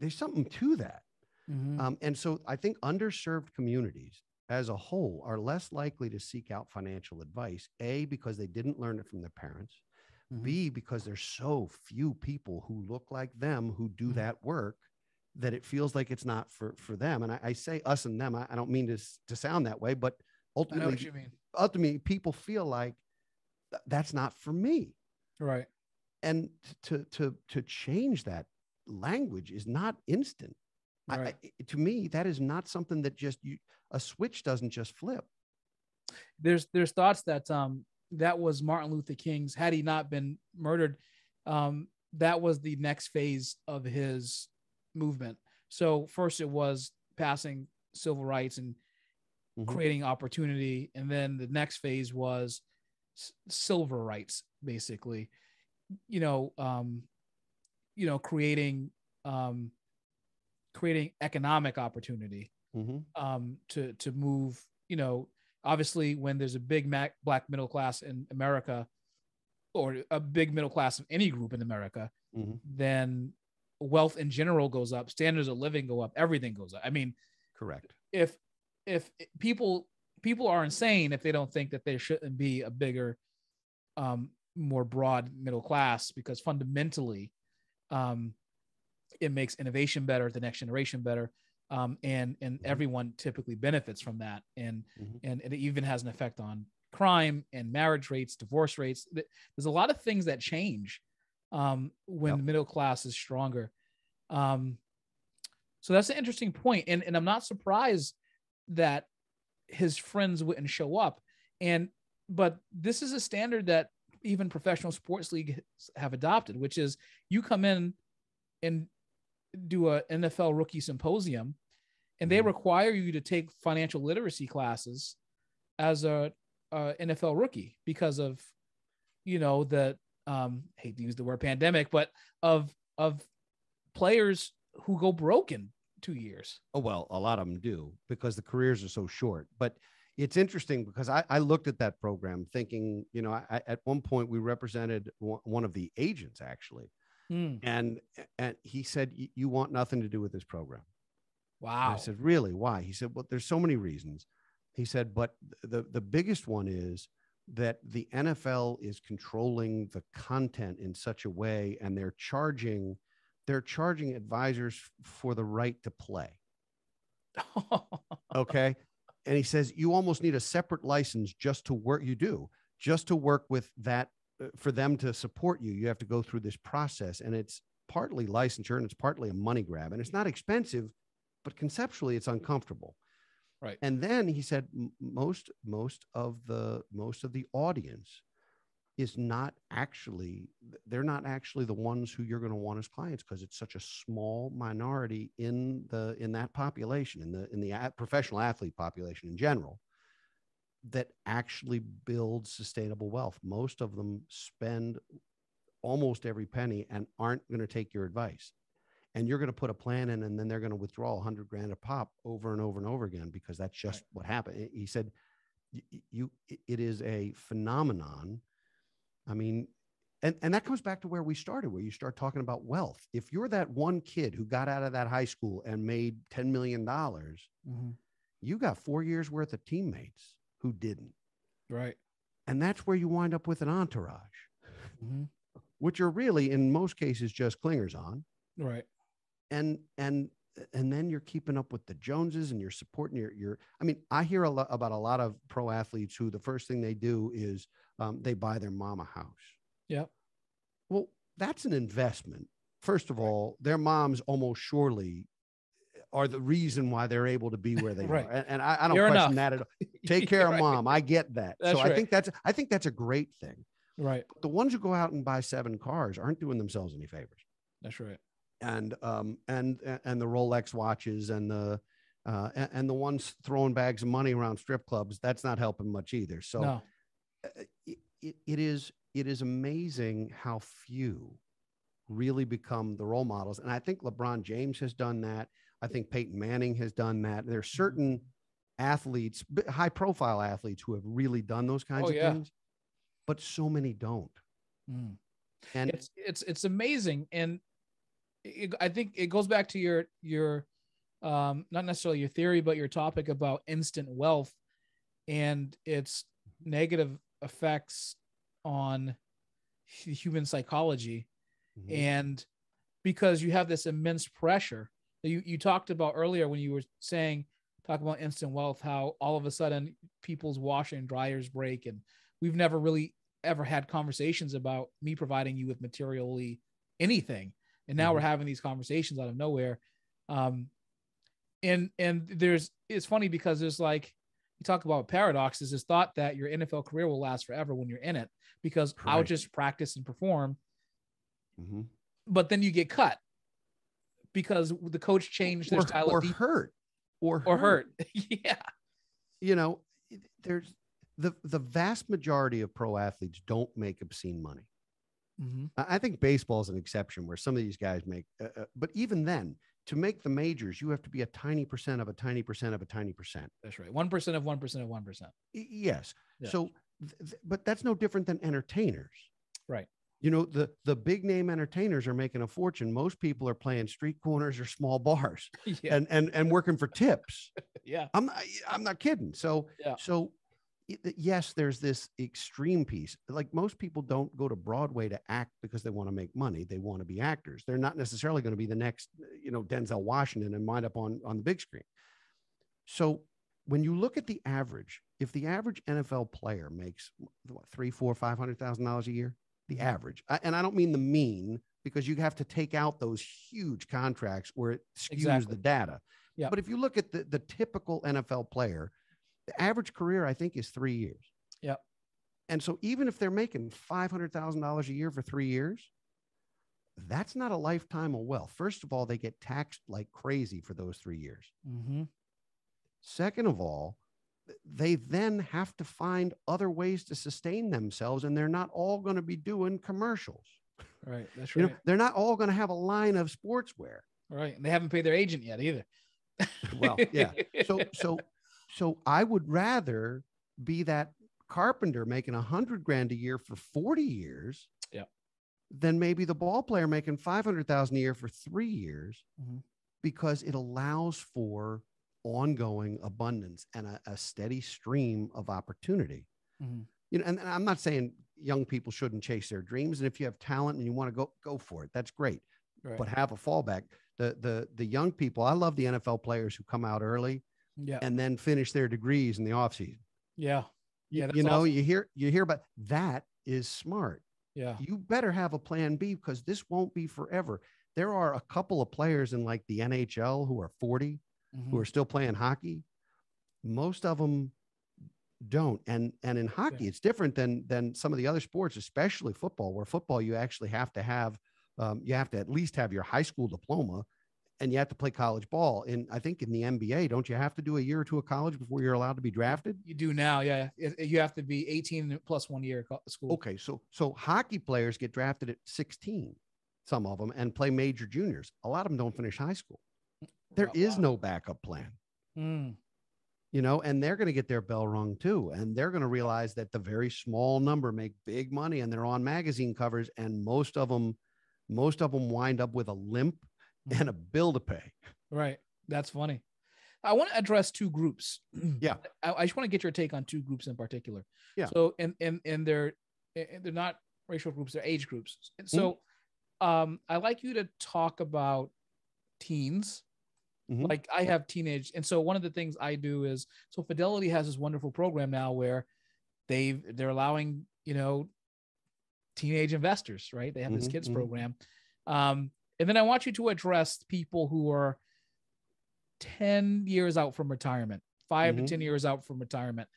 there's something to that mm-hmm. um, and so I think underserved communities as a whole are less likely to seek out financial advice a because they didn't learn it from their parents mm-hmm. b because there's so few people who look like them who do mm-hmm. that work that it feels like it's not for for them. And I, I say us and them. I, I, don't mean to to sound that way, but ultimately, ultimately, people feel like th- that's not for me. Right. And to to to change that language is not instant. Right. I, to me, that is not something that just you a switch doesn't just flip. There's there's thoughts that um that was Martin Luther King's had he not been murdered, um that was the next phase of his movement. So first it was passing civil rights and mm-hmm. creating opportunity, and then the next phase was s- silver rights, basically. You know, um, you know, creating um, creating economic opportunity mm-hmm. um, to to move. You know, obviously, when there's a big mac- black middle class in America, or a big middle class of any group in America, mm-hmm. then wealth in general goes up, standards of living go up, everything goes up. I mean, correct. If if people people are insane if they don't think that there shouldn't be a bigger um more broad middle class because fundamentally um it makes innovation better, the next generation better. Um, and and mm-hmm. everyone typically benefits from that, and mm-hmm. and it even has an effect on crime and marriage rates, divorce rates. There's a lot of things that change um, when Yep. the middle class is stronger. Um, so that's an interesting point, and and I'm not surprised that his friends wouldn't show up. And but this is a standard that even professional sports leagues have adopted, which is you come in and do a NFL rookie symposium, and they Mhm. require you to take financial literacy classes as a, a NFL rookie because of you know the um hate to use the word pandemic, but of of players who go broken two years. Oh well, a lot of them do because the careers are so short. But it's interesting because I, I looked at that program thinking, you know, I, at one point we represented one of the agents actually, Hmm. and and he said, "You want nothing to do with this program." And Wow. I said, "Really? Why?" He said, "Well, there's so many reasons." He said, "But the the biggest one is that the NFL is controlling the content in such a way, and they're charging." They're charging advisors for the right to play. [laughs] Okay. and he says you almost need a separate license just to work. You do just to work with that for them to support you. You have to go through this process, and it's partly licensure and it's partly a money grab, and it's not expensive, but conceptually it's uncomfortable. Right. And then he said most most of the most of the audience is not actually they're not actually the ones who you're going to want as clients because it's such a small minority in the in that population in the in the professional athlete population in general that actually build sustainable wealth most of them spend almost every penny and aren't going to take your advice and you're going to put a plan in and then they're going to withdraw 100 grand a pop over and over and over again because that's just Right. what happened he said "Y- y- you it is a phenomenon I mean, and, and that comes back to where we started, where you start talking about wealth. If you're that one kid who got out of that high school and made $10 million, Mhm. you got four years worth of teammates who didn't. Right. And that's where you wind up with an entourage, Mhm. which are really, in most cases, just clingers on. Right. And, and, and then you're keeping up with the Joneses and you're supporting your, your, I mean, I hear a lot about a lot of pro athletes who the first thing they do is um, they buy their mom a house. Yep. Well, that's an investment. First of all, their moms almost surely are the reason why they're able to be where they [laughs] Right. are. And, and I, I don't Fair question enough. that at all. [laughs] Take care of mom. I get that. That's so I think that's I think that's a great thing. Right. The ones who go out and buy seven cars aren't doing themselves any favors. That's right. And um and and the Rolex watches and the uh and, and the ones throwing bags of money around strip clubs, that's not helping much either. So no. uh, it, it, it is it is amazing how few really become the role models and i think lebron james has done that i think peyton manning has done that There Mm-hmm. certain athletes high profile athletes who have really done those kinds Oh, of yeah. things but so many don't Mm. and it's it's it's amazing and it, i think it goes back to your your um not necessarily your theory but your topic about instant wealth and its negative effects on human psychology Mhm. and because you have this immense pressure you, you talked about earlier when you were saying talk about instant wealth how all of a sudden people's washer and dryers break and we've never really ever had conversations about me providing you with materially anything and now Mhm. we're having these conversations out of nowhere um and and there's it's funny because there's like you talk about paradoxes this thought that your nfl career will last forever when you're in it because i'll just practice and perform Mhm. but then you get cut because the coach changed their or, style or hurt or or hurt. [laughs] yeah. you know there's the the vast majority of pro athletes don't make obscene money Mhm. I think baseball is an exception where some of these guys make, uh, uh, but even then, to make the majors, you have to be a tiny percent of a tiny percent of a tiny percent. That's right. One percent of one percent of one percent. Yes. Yeah. So, th- but that's no different than entertainers. Right. You know, the the big name entertainers are making a fortune. Most people are playing street corners or small bars [laughs] yeah. and and and working for tips. [laughs] yeah. I'm not, I'm not kidding. So, Yeah. so yes, there's this extreme piece. Like most people don't go to Broadway to act because they want to make money. They want to be actors. They're not necessarily going to be the next, uh, you know, Denzel Washington and wind up on on the big screen. So when you look at the average, if the average NFL player makes what, three, four, five hundred thousand dollars a year, the average, I- and I don't mean the mean because you have to take out those huge contracts where it skews Exactly. the data. Yeah. But if you look at the, the typical NFL player, the average career, I think, is three years. Yep. And so even if they're making $500,000 a year for three years, that's not a lifetime of wealth. First of all, they get taxed like crazy for those three years. Mm-hmm. Second of all, they then have to find other ways to sustain themselves, and they're not all going to be doing commercials. Right. That's You right. know, they're not all going to have a line of sportswear. right. And they haven't paid their agent yet either. Well, yeah. [laughs] So, so, so I would rather be that carpenter making a hundred grand a year for 40 years. Yeah. Than maybe the ball player making 500,000 a year for three years Mhm. because it allows for ongoing abundance and a, a steady stream of opportunity. Mhm. You know, and, and I'm not saying young people shouldn't chase their dreams. And if you have talent and you want to go, go for it, that's great Right. but have a fallback. The the the young people, I love the NFL players who come out early yeah. and then finish their degrees in the offseason. Yeah. You, Yeah, you know, awesome. you hear you hear about that is smart. Yeah. You better have a plan B because this won't be forever. There are a couple of players in like the NHL who are 40 Mhm. who are still playing hockey. Most of them don't. And and in hockey, it's different than than some of the other sports, especially football, where football you actually have to have um, you have to at least have your high school diploma and you have to play college ball. And I think in the NBA, don't you have to do a year or two of college before you're allowed to be drafted? You do now. Yeah. You have to be 18 plus one year co- school. Okay, so so hockey players get drafted at 16, some of them, and play major juniors. A lot of them don't finish high school. There Wow, is no backup plan. Mm. you know, and they're going to get their bell rung too. And they're going to realize that the very small number make big money and they're on magazine covers. And most of them, most of them wind up with a limp and a bill to pay. Right. That's funny. I want to address two groups. [clears throat] Yeah. I, I just want to get your take on two groups in particular. Yeah. So, and and and they're and they're not racial groups; they're age groups. And so, Mm-hmm. um, I like you to talk about teens. Mhm. Like I have teenage, and so one of the things I do is so Fidelity has this wonderful program now where they they're allowing you know teenage investors, right? They have this Mhm, kids mhm. program. Um, and then I want you to address people who are 10 years out from retirement, 5 Mhm. to 10 years out from retirement.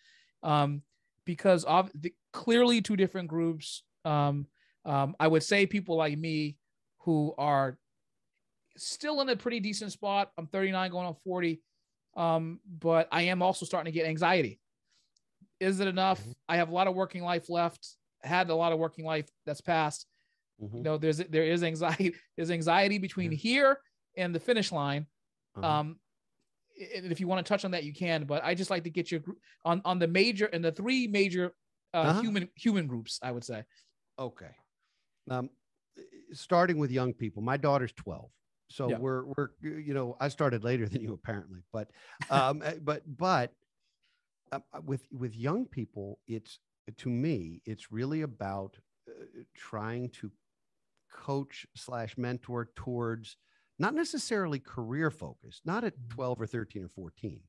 Um, because of the, clearly two different groups. Um, um, I would say people like me who are still in a pretty decent spot. I'm 39 going on 40. Um, but I am also starting to get anxiety. Is it enough? Mhm. I have a lot of working life left. Had a lot of working life that's passed. Mhm. You know, there's there is anxiety. [laughs] There's anxiety between Yeah. here and the finish line. Uh-huh. Um, and if you want to touch on that, you can. But I just like to get your on on the major and the three major uh, Uh-huh. human human groups. I would say. Okay. Um, starting with young people, my daughter's 12. So Yeah. we're, we're, you know, I started later [laughs] than you apparently, but, um, eh, but, but uh, uh, with, with young people, it's, to me, it's really about uh, trying to coach slash mentor towards not necessarily career focus, not at Mhm. 12 or 13 or 14,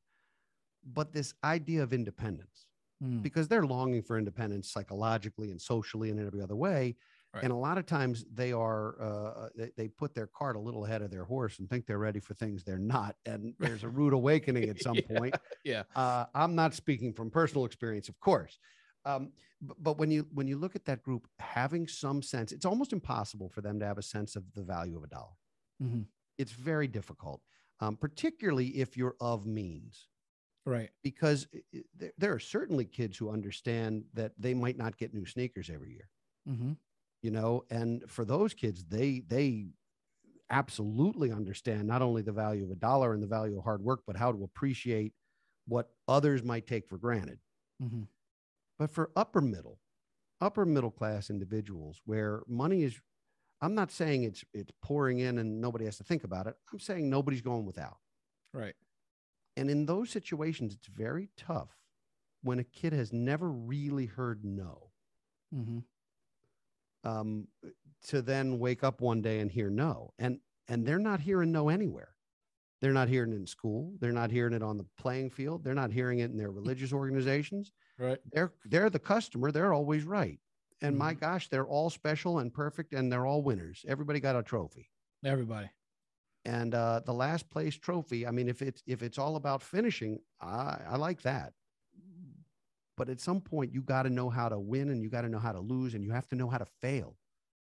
but this idea of independence Hmm. because they're longing for independence psychologically and socially and in every other way. Right. And a lot of times they are, uh, they, they put their cart a little ahead of their horse and think they're ready for things they're not. And [laughs] there's a rude awakening at some Yeah, point. yeah. Uh, I'm not speaking from personal experience, of course. Um, but, but when you when you look at that group having some sense, it's almost impossible for them to have a sense of the value of a dollar. Mhm. It's very difficult, um, particularly if you're of means Right. because i- i- there, are certainly kids who understand that they might not get new sneakers every year hmm you know and for those kids they they absolutely understand not only the value of a dollar and the value of hard work but how to appreciate what others might take for granted. Hmm but for upper middle upper middle class individuals where money is i'm not saying it's it's pouring in and nobody has to think about it. I'm saying nobody's going without. Right. And in those situations, it's very tough when a kid has never really heard no. Hmm um, to then wake up one day and hear no. And and they're not hearing no anywhere. They're not hearing it in school. They're not hearing it on the playing field. They're not hearing it in their religious organizations. Right. They're they're the customer. They're always right. And my Mhm. gosh, they're all special and perfect, and they're all winners. Everybody got a trophy. Everybody. And uh, the last place trophy. I mean, if it's if it's all about finishing, I, I like that. But at some point, you got to know how to win, and you got to know how to lose, and you have to know how to fail.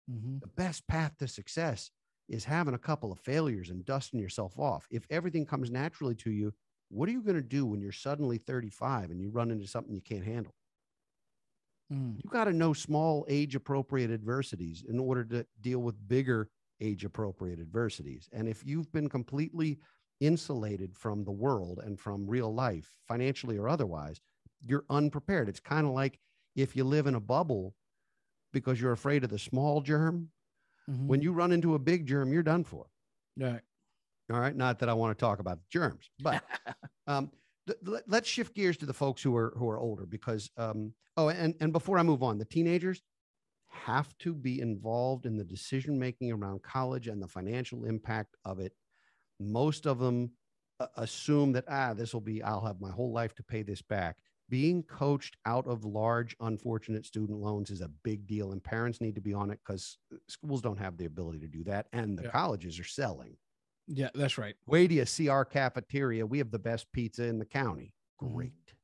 Mhm. The best path to success is having a couple of failures and dusting yourself off. If everything comes naturally to you, what are you going to do when you're suddenly 35 and you run into something you can't handle? Mm. You got to know small age appropriate adversities in order to deal with bigger age appropriate adversities. And if you've been completely insulated from the world and from real life, financially or otherwise, you're unprepared. It's kind of like if you live in a bubble because you're afraid of the small germ, Mhm. when you run into a big germ, you're done for. Right. All right. Not that I want to talk about germs, but [laughs] um, th- let- let's shift gears to the folks who are who are older because um, oh, and and before I move on, the teenagers have to be involved in the decision making around college and the financial impact of it. Most of them uh, assume that ah, this will be I'll have my whole life to pay this back. Being coached out of large, unfortunate student loans is a big deal, and parents need to be on it because schools don't have the ability to do that, and the Yeah. colleges are selling. Yeah, that's right. Wait do you see our cafeteria. We have the best pizza in the county. Mhm. Great.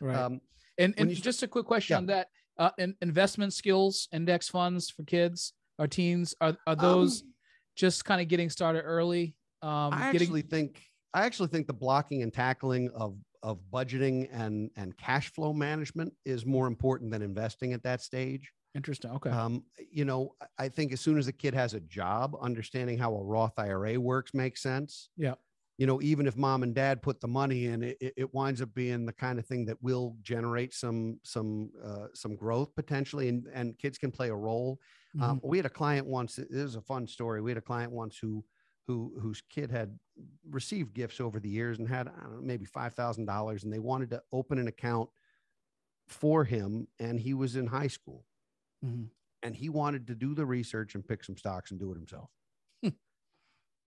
Right. Um, and and you just a quick question Yeah. on that. Uh, in, investment skills, index funds for kids or teens, are, are those um, just kind of getting started early? Um, I getting, actually think I actually think the blocking and tackling of of budgeting and and cash flow management is more important than investing at that stage. interesting. Okay. Um, you know, I- think as soon as a kid has a job, understanding how a Roth IRA works makes sense. Yeah. You know, even if mom and dad put the money in, it, it- winds up being the kind of thing that will generate some some uh, some growth potentially, and and kids can play a role. Um, Mhm. we had a client once. This is a fun story. We had a client once who who whose kid had received gifts over the years and had I don't know, maybe five thousand dollars, and they wanted to open an account for him, and he was in high school Mhm. and he wanted to do the research and pick some stocks and do it himself. [laughs]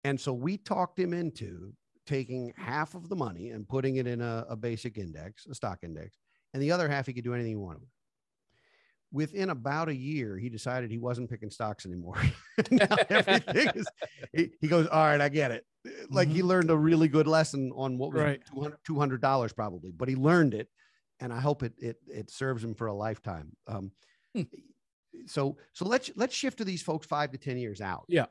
And so we talked him into taking half of the money and putting it in a, a basic index, a stock index, and the other half he could do anything he wanted. with. Within about a year, he decided he wasn't picking stocks anymore. [laughs] Now [laughs] everything is, he, he goes, All right, I get it. Like he learned a really good lesson on what was Right. $200, $200 probably, but he learned it. And I hope it, it, it serves him for a lifetime. Um, Hmm. so so let's let's shift to these folks five to ten years out Yeah.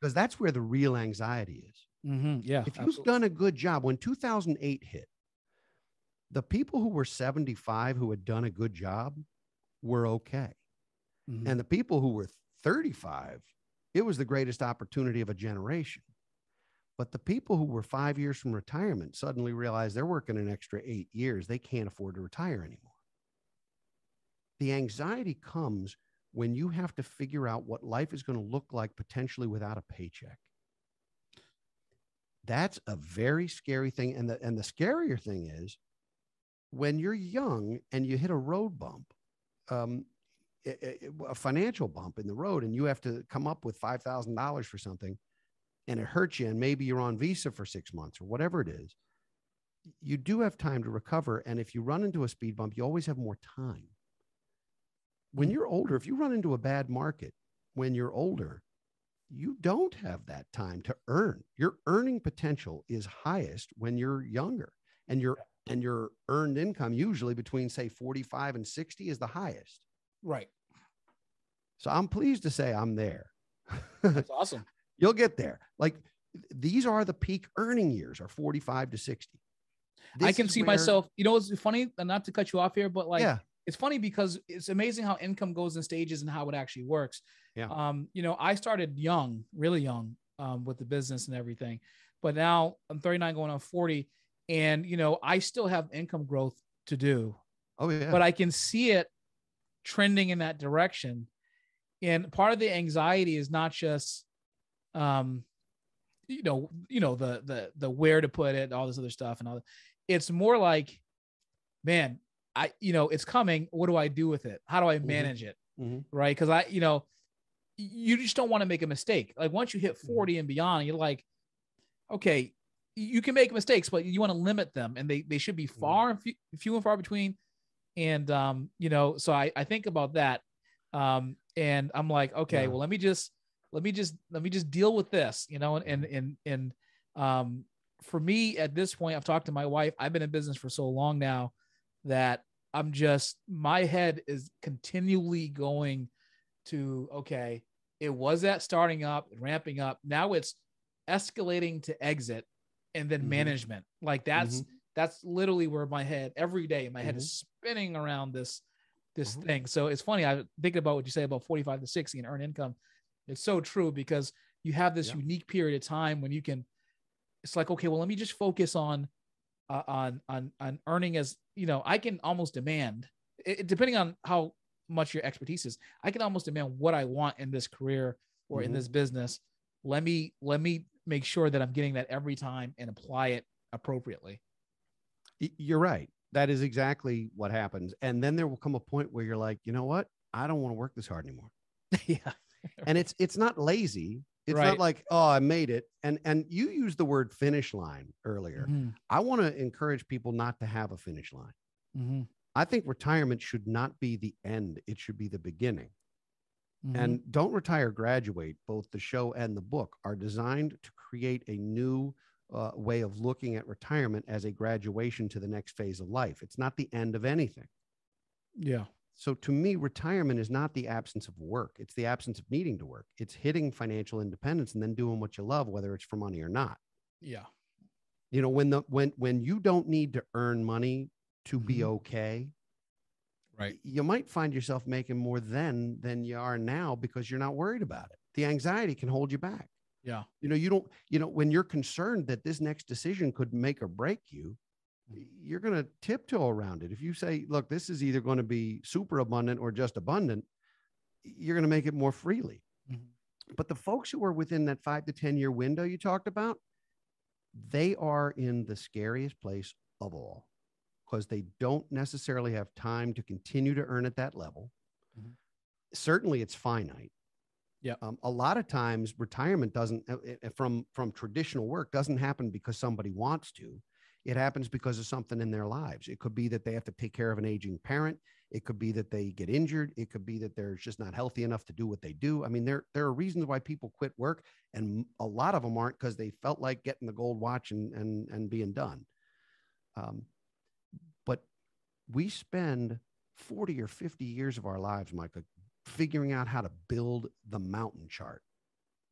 because that's where the real anxiety is Mhm. Yeah. if you've done a good job when 2008 hit the people who were 75 who had done a good job were okay Mhm. and the people who were 35 it was the greatest opportunity of a generation but the people who were five years from retirement suddenly realized they're working an extra eight years they can't afford to retire anymore the anxiety comes when you have to figure out what life is going to look like potentially without a paycheck. That's a very scary thing. And the, and the scarier thing is when you're young and you hit a road bump, um, a, financial bump in the road, and you have to come up with $5,000 for something and it hurts you, and maybe you're on visa for six months or whatever it is, you do have time to recover. And if you run into a speed bump, you always have more time when Mm. you're older, if you run into a bad market when you're older, you don't have that time to earn. Your earning potential is highest when you're younger, and your and your earned income usually between say 45 and 60 is the highest. right. So I'm pleased to say I'm there. That's [laughs] awesome. You'll get there. Like these are the peak earning years are 45 to 60. I can see where- myself. You know, it's funny, not to cut you off here, but like, yeah, it's funny because it's amazing how income goes in stages and how it actually works. Yeah. Um, you know, I started young, really young, um, with the business and everything, but now I'm 39 going on 40, and you know, I still have income growth to do, oh yeah. but I can see it trending in that direction. And part of the anxiety is not just um you know, you know, the the the where to put it, all this other stuff and all that. It's more like, man, I you know, it's coming. What do I do with it? How do I Mhm. manage it? Mhm. Right. Cause I, you know, you just don't want to make a mistake. Like once you hit Mhm. 40 and beyond, you're like, okay, you can make mistakes, but you want to limit them, and they they should be Mm-hmm. far and few, few and far between. And um, you know, so I I think about that, um, and I'm like, okay, Yeah. well, let me just let me just let me just deal with this, you know, and and and and um, for me at this point, I've talked to my wife. I've been in business for so long now that I'm just my head is continually going to okay, it was that starting up, ramping up. Now it's escalating to exit and then Mhm. management. Like that's that's literally where my head every day my head is spinning around this this Mhm. thing. So it's funny. I thinking about what you say about 45 to 60 and earn income. It's so true because you have this Yeah. unique period of time when you can it's like okay, well let me just focus on uh, on on on earning as you know i can almost demand it, depending on how much your expertise is i can almost demand what i want in this career or in Mhm. this business let me let me make sure that i'm getting that every time and apply it appropriately You're right. That is exactly what happens. And then there will come a point where you're like, you know what? I don't want to work this hard anymore. [laughs] yeah And it's it's not lazy. It's Right. not like, oh, I made it. And and you used the word finish line earlier. Mhm, I want to encourage people not to have a finish line. mhm, I think retirement should not be the end. It should be the beginning. Mhm. And Don't Retire, Graduate, both the show and the book are designed to create a new uh, way of looking at retirement as a graduation to the next phase of life. It's not the end of anything. yeah So to me, retirement is not the absence of work. It's the absence of needing to work. It's hitting financial independence and then doing what you love, whether it's for money or not. yeah You know, when the when when you don't need to earn money to be Mhm. okay, right you might find yourself making more then than you are now because you're not worried about it. The anxiety can hold you back. yeah You know, you don't, you know, when you're concerned that this next decision could make or break you, you're going to tiptoe around it. If you say, look, this is either going to be super abundant or just abundant, you're going to make it more freely. Mhm. But the folks who are within that five to 10 year window you talked about, they are in the scariest place of all because they don't necessarily have time to continue to earn at that level. Mhm. Certainly, it's finite. Yeah. Um, a lot of times, retirement doesn't uh, uh, from from traditional work doesn't happen because somebody wants to. It happens because of something in their lives. It could be that they have to take care of an aging parent. It could be that they get injured. It could be that they're just not healthy enough to do what they do. I mean, there there are reasons why people quit work, and a lot of them aren't because they felt like getting the gold watch and and and being done. Um, we spend forty or fifty years of our lives, Micah, figuring out how to build the mountain chart.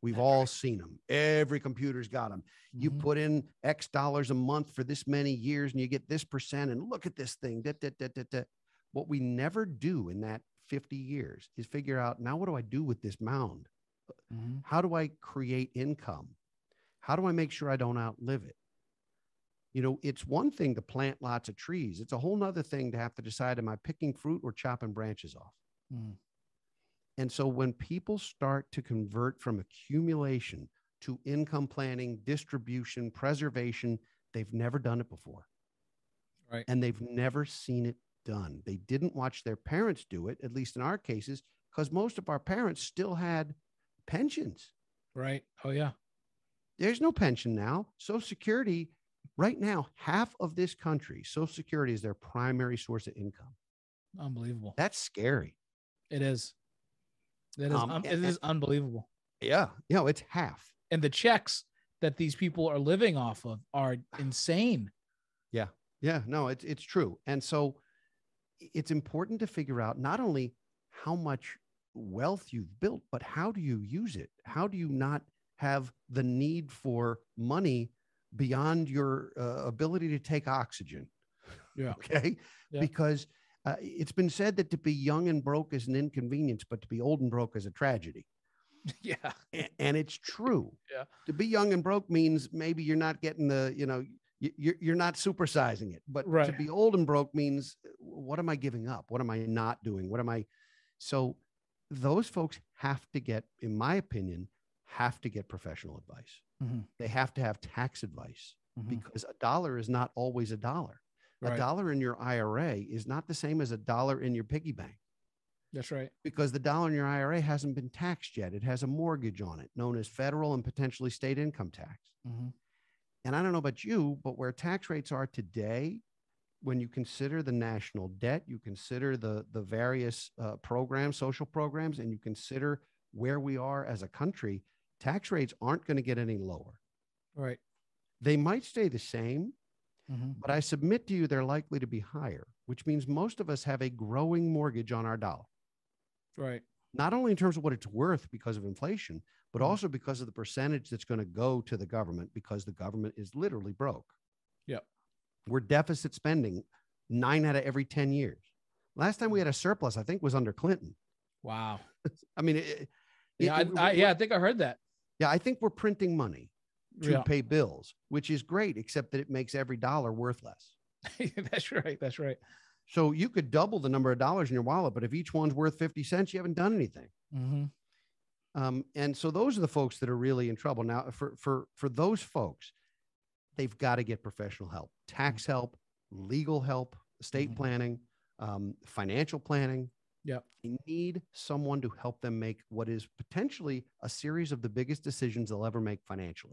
We've That's all right. seen them. Every computer's got them. You Mhm. put in X dollars a month for this many years and you get this percent. And look at this thing. Da, da, da, da, da. What we never do in that 50 years is figure out now what do I do with this mound? Mhm. How do I create income? How do I make sure I don't outlive it? You know, it's one thing to plant lots of trees. It's a whole nother thing to have to decide, am I picking fruit or chopping branches off? Mhm. And so when people start to convert from accumulation to income planning, distribution, preservation, they've never done it before. Right. And they've never seen it done. They didn't watch their parents do it, at least in our cases, because most of our parents still had pensions. right oh yeah There's no pension now. Social Security, right now, half of this country, Social Security is their primary source of income. unbelievable That's scary. it is it is Um, un- it is unbelievable Yeah. You know, it's half. and the checks that these people are living off of are [sighs] insane. Yeah, Yeah. no, it's it's true. And so it's important to figure out not only how much wealth you've built, but how do you use it? How do you not have the need for money beyond your uh, ability to take oxygen? Yeah. [laughs] Okay. Yeah. Because uh, it's been said that to be young and broke is an inconvenience, but to be old and broke is a tragedy. [laughs] yeah. A- and it's true. [laughs] Yeah. To be young and broke means maybe you're not getting the, you know, you're, you're not supersizing it. But to be old and broke means uh, what am I giving up? What am I not doing? What am I? So those folks have to get, in my opinion, have to get professional advice. Mhm. They have to have tax advice Mhm. because a dollar is not always a dollar. A dollar in your IRA is not the same as a dollar in your piggy bank That's right. because the dollar in your IRA hasn't been taxed yet. It has a mortgage on it known as federal and potentially state income tax. Mhm. And I don't know about you, but where tax rates are today, when you consider the national debt, you consider the the various uh, programs, social programs, and you consider where we are as a country, tax rates aren't going to get any lower. Right. They might stay the same, Mhm. but I submit to you they're likely to be higher, which means most of us have a growing mortgage on our dollar, Right. not only in terms of what it's worth because of inflation, but Mhm. also because of the percentage that's going to go to the government because the government is literally broke. Yep. We're deficit spending nine out of every 10 years. Last time we had a surplus, I think, was under Clinton. Wow. [laughs] I mean, it, Yeah. it- I, I, yeah. I think I heard that. Yeah, I think we're printing money to Yeah. pay bills, which is great, except that it makes every dollar worth less. [laughs] that's right. That's right. So you could double the number of dollars in your wallet, but if each one's worth 50 cents, you haven't done anything. hmm Um, and so those are the folks that are really in trouble. Now, for for for those folks, they've got to get professional help, tax help, legal help, estate Mhm. planning, um, financial planning. Yep. You need someone to help them make what is potentially a series of the biggest decisions they'll ever make financially.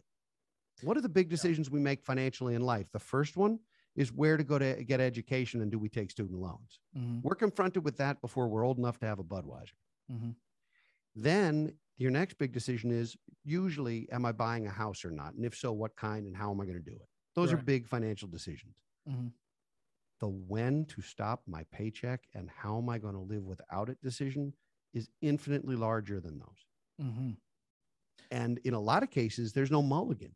What are the big decisions we make financially in life? The first one is where to go to get education and do we take student loans? hmm We're confronted with that before we're old enough to have a Budweiser. hmm Then your next big decision is usually, am I buying a house or not? And if so, what kind and how am I going to do it? Those are big financial decisions. Mhm. The when to stop my paycheck and how am I going to live without it decision is infinitely larger than those. hmm And in a lot of cases, there's no mulligan.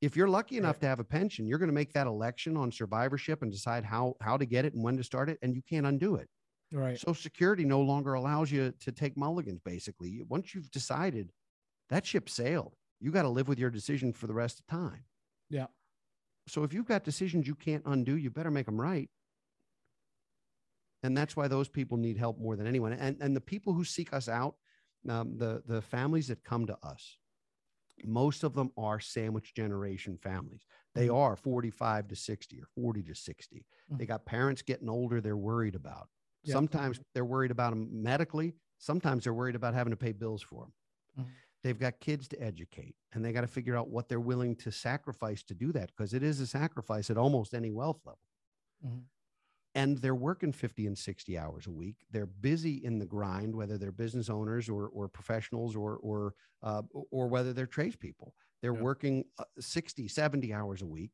If you're lucky enough Right. to have a pension, you're going to make that election on survivorship and decide how how to get it and when to start it, and you can't undo it. Right. Social Security no longer allows you to take mulligans. Basically, once you've decided, that ship sailed. You got to live with your decision for the rest of time. Yeah. So if you've got decisions you can't undo, you better make them right. And that's why those people need help more than anyone. And and the people who seek us out, um, the the families that come to us, most of them are sandwich generation families. They Mhm. are 45 to 60 or 40 to 60. They Mhm. got parents getting older they're worried about. Sometimes they're worried about them medically. Sometimes they're worried about having to pay bills for them. Mhm. They've got kids to educate and they got to figure out what they're willing to sacrifice to do that because it is a sacrifice at almost any wealth level. Mhm. And they're working 50 and 60 hours a week. They're busy in the grind, whether they're business owners or, or professionals or, or, uh, or whether they're tradespeople. They're Yeah. working uh, 60, 70 hours a week.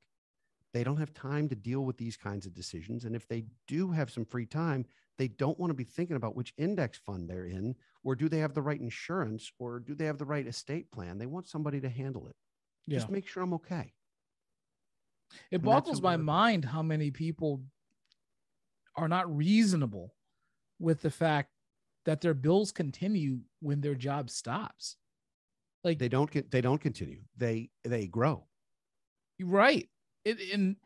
They don't have time to deal with these kinds of decisions. And if they do have some free time, they don't want to be thinking about which index fund they're in, or do they have the right insurance, or do they have the right estate plan? They want somebody to handle it. Yeah. Just make sure I'm okay. It And boggles my mind how many people are not reasonable with the fact that their bills continue when their job stops. Like They don't get, they don't continue. They they grow. right. It, and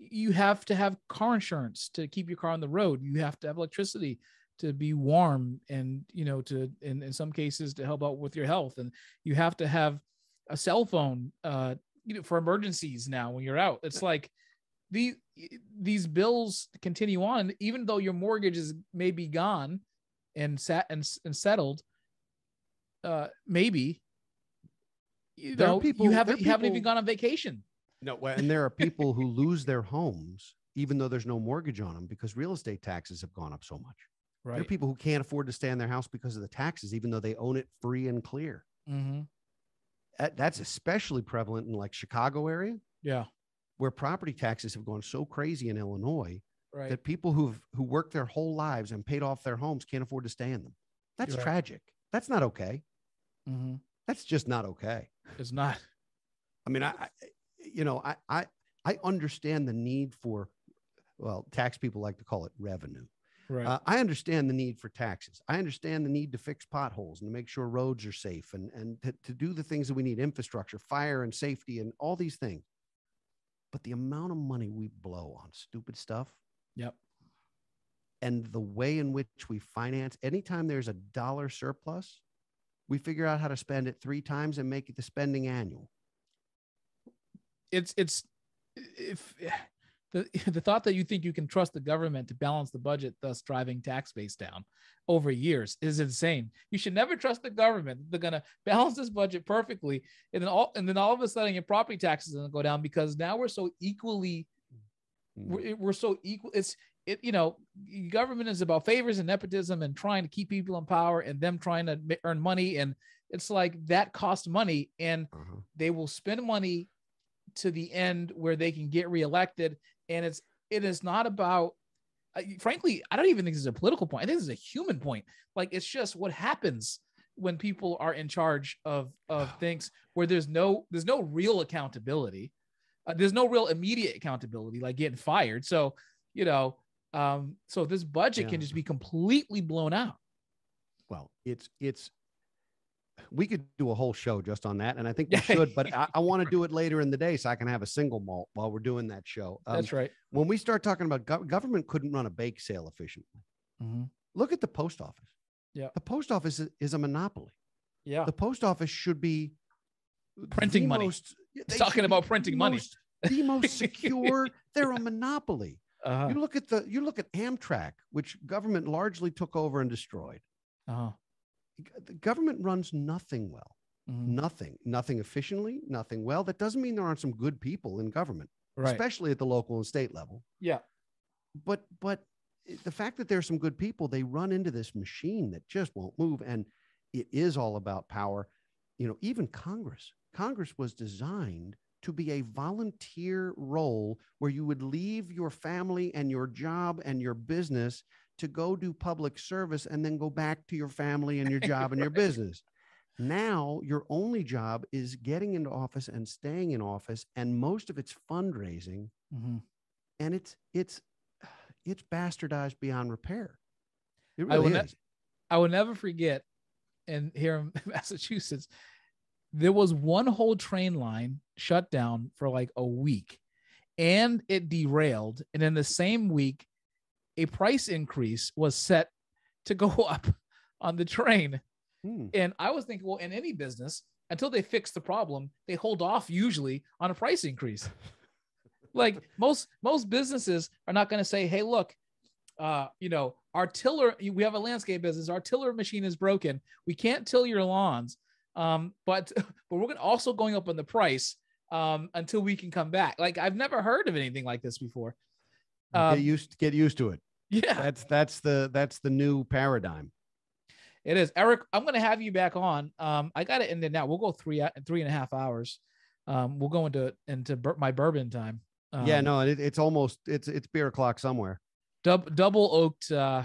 you have to have car insurance to keep your car on the road. You have to have electricity to be warm and you know to in, in some cases to help out with your health. And you have to have a cell phone uh you know for emergencies now when you're out. It's like these these bills continue on, even though your mortgage is maybe gone and sat and, and settled. Uh maybe you There know people- you haven't are you haven't even gone on vacation. No, and there are people who lose their homes even though there's no mortgage on them because real estate taxes have gone up so much. There are people who can't afford to stay in their house because of the taxes, even though they own it free and clear. Mm-hmm. That- That's especially prevalent in like Chicago area, Yeah. where property taxes have gone so crazy in Illinois Right. that people who've who worked their whole lives and paid off their homes can't afford to stay in them. That's right. tragic. That's not okay. mm-hmm. That's just not okay. It's not. I mean, I, I you know, I, I, I understand the need for, well, tax people like to call it revenue. Right. Uh, I understand the need for taxes. I understand the need to fix potholes and to make sure roads are safe and, and to, to do the things that we need infrastructure, fire and safety, and all these things. But the amount of money we blow on stupid stuff yep. and the way in which we finance, anytime there's a dollar surplus, we figure out how to spend it three times and make it the spending annual. It's it's if [sighs] the [laughs] the thought that you think you can trust the government to balance the budget, thus driving tax base down over years, is insane. You should never trust the government. They're gonna [laughs] balance this budget perfectly, and then all and then all of a sudden your property taxes are gonna go down because now we're so equally Mm. we're, we're so equal. It's it you know government is about favors and nepotism and trying to keep people in power and them trying to earn money and it's like that costs money and Uh-huh. they will spend money to the end where they can get reelected. And it's it is not about uh, frankly i don't even think this is a political point. I think this is a human point. Like it's just what happens when people are in charge of of [sighs] things where there's no there's no real accountability. Uh, there's no real immediate accountability like getting fired. So you know um so this budget can just be completely blown out. Well, it's it's we could do a whole show just on that, and I think we [laughs] should. But I, I want to do it later in the day so I can have a single malt while we're doing that show. Um, that's right when we start talking about gov- government couldn't run a bake sale efficiently. Look at the post office. Yeah. the post office is, is a monopoly. yeah The post office should be Printing money. most- talking about the printing money. most- the most [laughs] secure. They're a monopoly. uh-huh. You look at the you look at Amtrak, which government largely took over and destroyed. Uh-huh. The government runs nothing well. Mhm. Nothing, nothing efficiently, nothing well. That doesn't mean there aren't some good people in government, right especially at the local and state level. yeah But but the fact that there's some good people, they run into this machine that just won't move, and it is all about power. You know, even Congress. Congress was designed to be a volunteer role where you would leave your family and your job and your business to go do public service and then go back to your family and your [laughs] job and your business. Now, your only job is getting into office and staying in office, and most of it's fundraising, Mhm. and it's it's [sighs] it's bastardized beyond repair. It I will really ne- I will never forget, and here in [laughs] Massachusetts, there was one whole train line shut down for like a week and it derailed. And in the same week, a price increase was set to go [laughs] up on the train. Hmm. And I was thinking, well, in any business, until they fix the problem, they hold off usually on a price increase. [laughs] like most most businesses are not going to say, "Hey, look, uh, you know, our tiller. We have a landscape business. Our tiller machine is broken. We can't till your lawns, um, but [laughs] but we're gonna also going up on the price um, until we can come back." Like I've never heard of anything like this before. Um, get used get used to it. Yeah, That's that's the that's the new paradigm. It is, Eric. I'm going to have you back on. Um, I got to end it now. We'll go three three and a half hours. Um, we'll go into into bur- my bourbon time. Um, yeah, no, it, it's almost it's it's beer o'clock somewhere. dub, double oaked uh,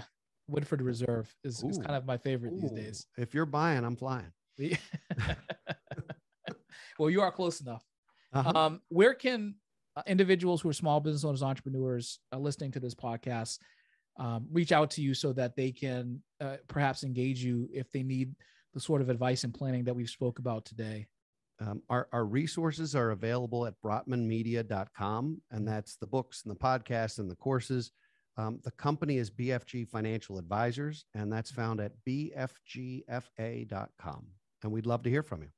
Woodford Reserve is, is kind of my favorite these days. If you're buying, I'm flying. [laughs] well, you are close enough. Uh-huh. Um, where can uh, individuals who are small business owners, entrepreneurs, uh, listening to this podcast, um, reach out to you so that they can uh, perhaps engage you if they need the sort of advice and planning that we've spoke about today? Um, our, our resources are available at brotmanmedia.com, and that's the books and the podcasts and the courses. Um, the company is BFG Financial Advisors, and that's found at bfgfa.com. And we'd love to hear from you.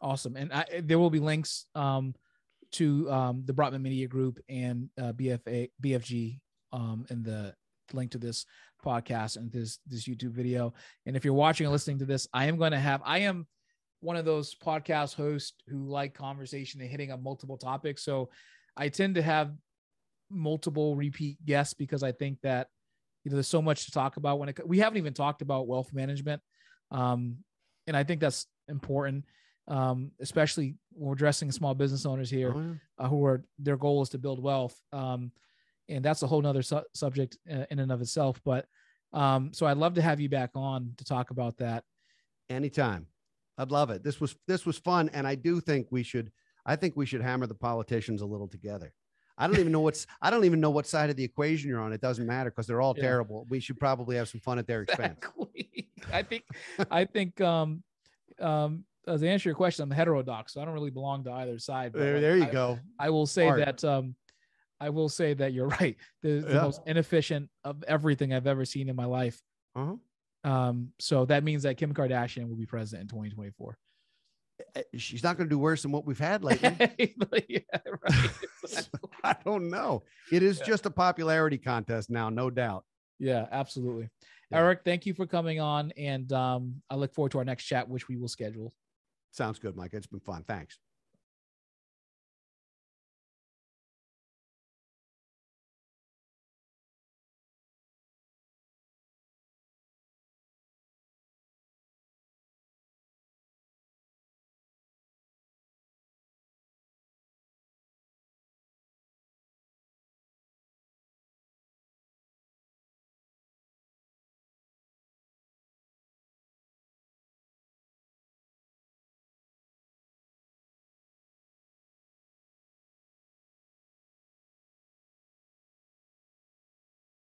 Awesome. And I, there will be links um, to um, the Brotman Media Group and uh, BFA, BFG um, in the link to this podcast and this this YouTube video. And if you're watching and listening to this, I am going to have I am one of those podcast hosts who like conversation and hitting on multiple topics. So I tend to have multiple repeat guests because I think that you know there's so much to talk about when it we haven't even talked about wealth management. Um, and I think that's important um, especially when we're addressing small business owners here Oh, yeah. uh, who are their goal is to build wealth. Um, and that's a whole nother su- subject uh, in and of itself. But um, so I'd love to have you back on to talk about that. Anytime. I'd love it. This was this was fun, and I do think we should. I think we should hammer the politicians a little together. I don't even know what's. I don't even know what side of the equation you're on. It doesn't matter because they're all Yeah. terrible. We should probably have some fun at their [laughs] expense. Exactly. I think, I think, um, um, as to answer your question, I'm heterodox, so I don't really belong to either side. but, There, like, there you I- go. I will say Art. that um, I will say that you're [laughs] right. The, the Yeah. most inefficient of everything I've ever seen in my life. Uh-huh. Um, so that means that Kim Kardashian will be president in 2024. eh, she's not going to do worse than what we've had lately. [laughs] yeah, [laughs] right. I don't know. It is Yeah. just a popularity contest now, no doubt. Yeah, absolutely. Yeah. Eric, thank you for coming on. And um, I look forward to our next chat, which we will schedule. Sounds good, Mike. It's been fun. Thanks.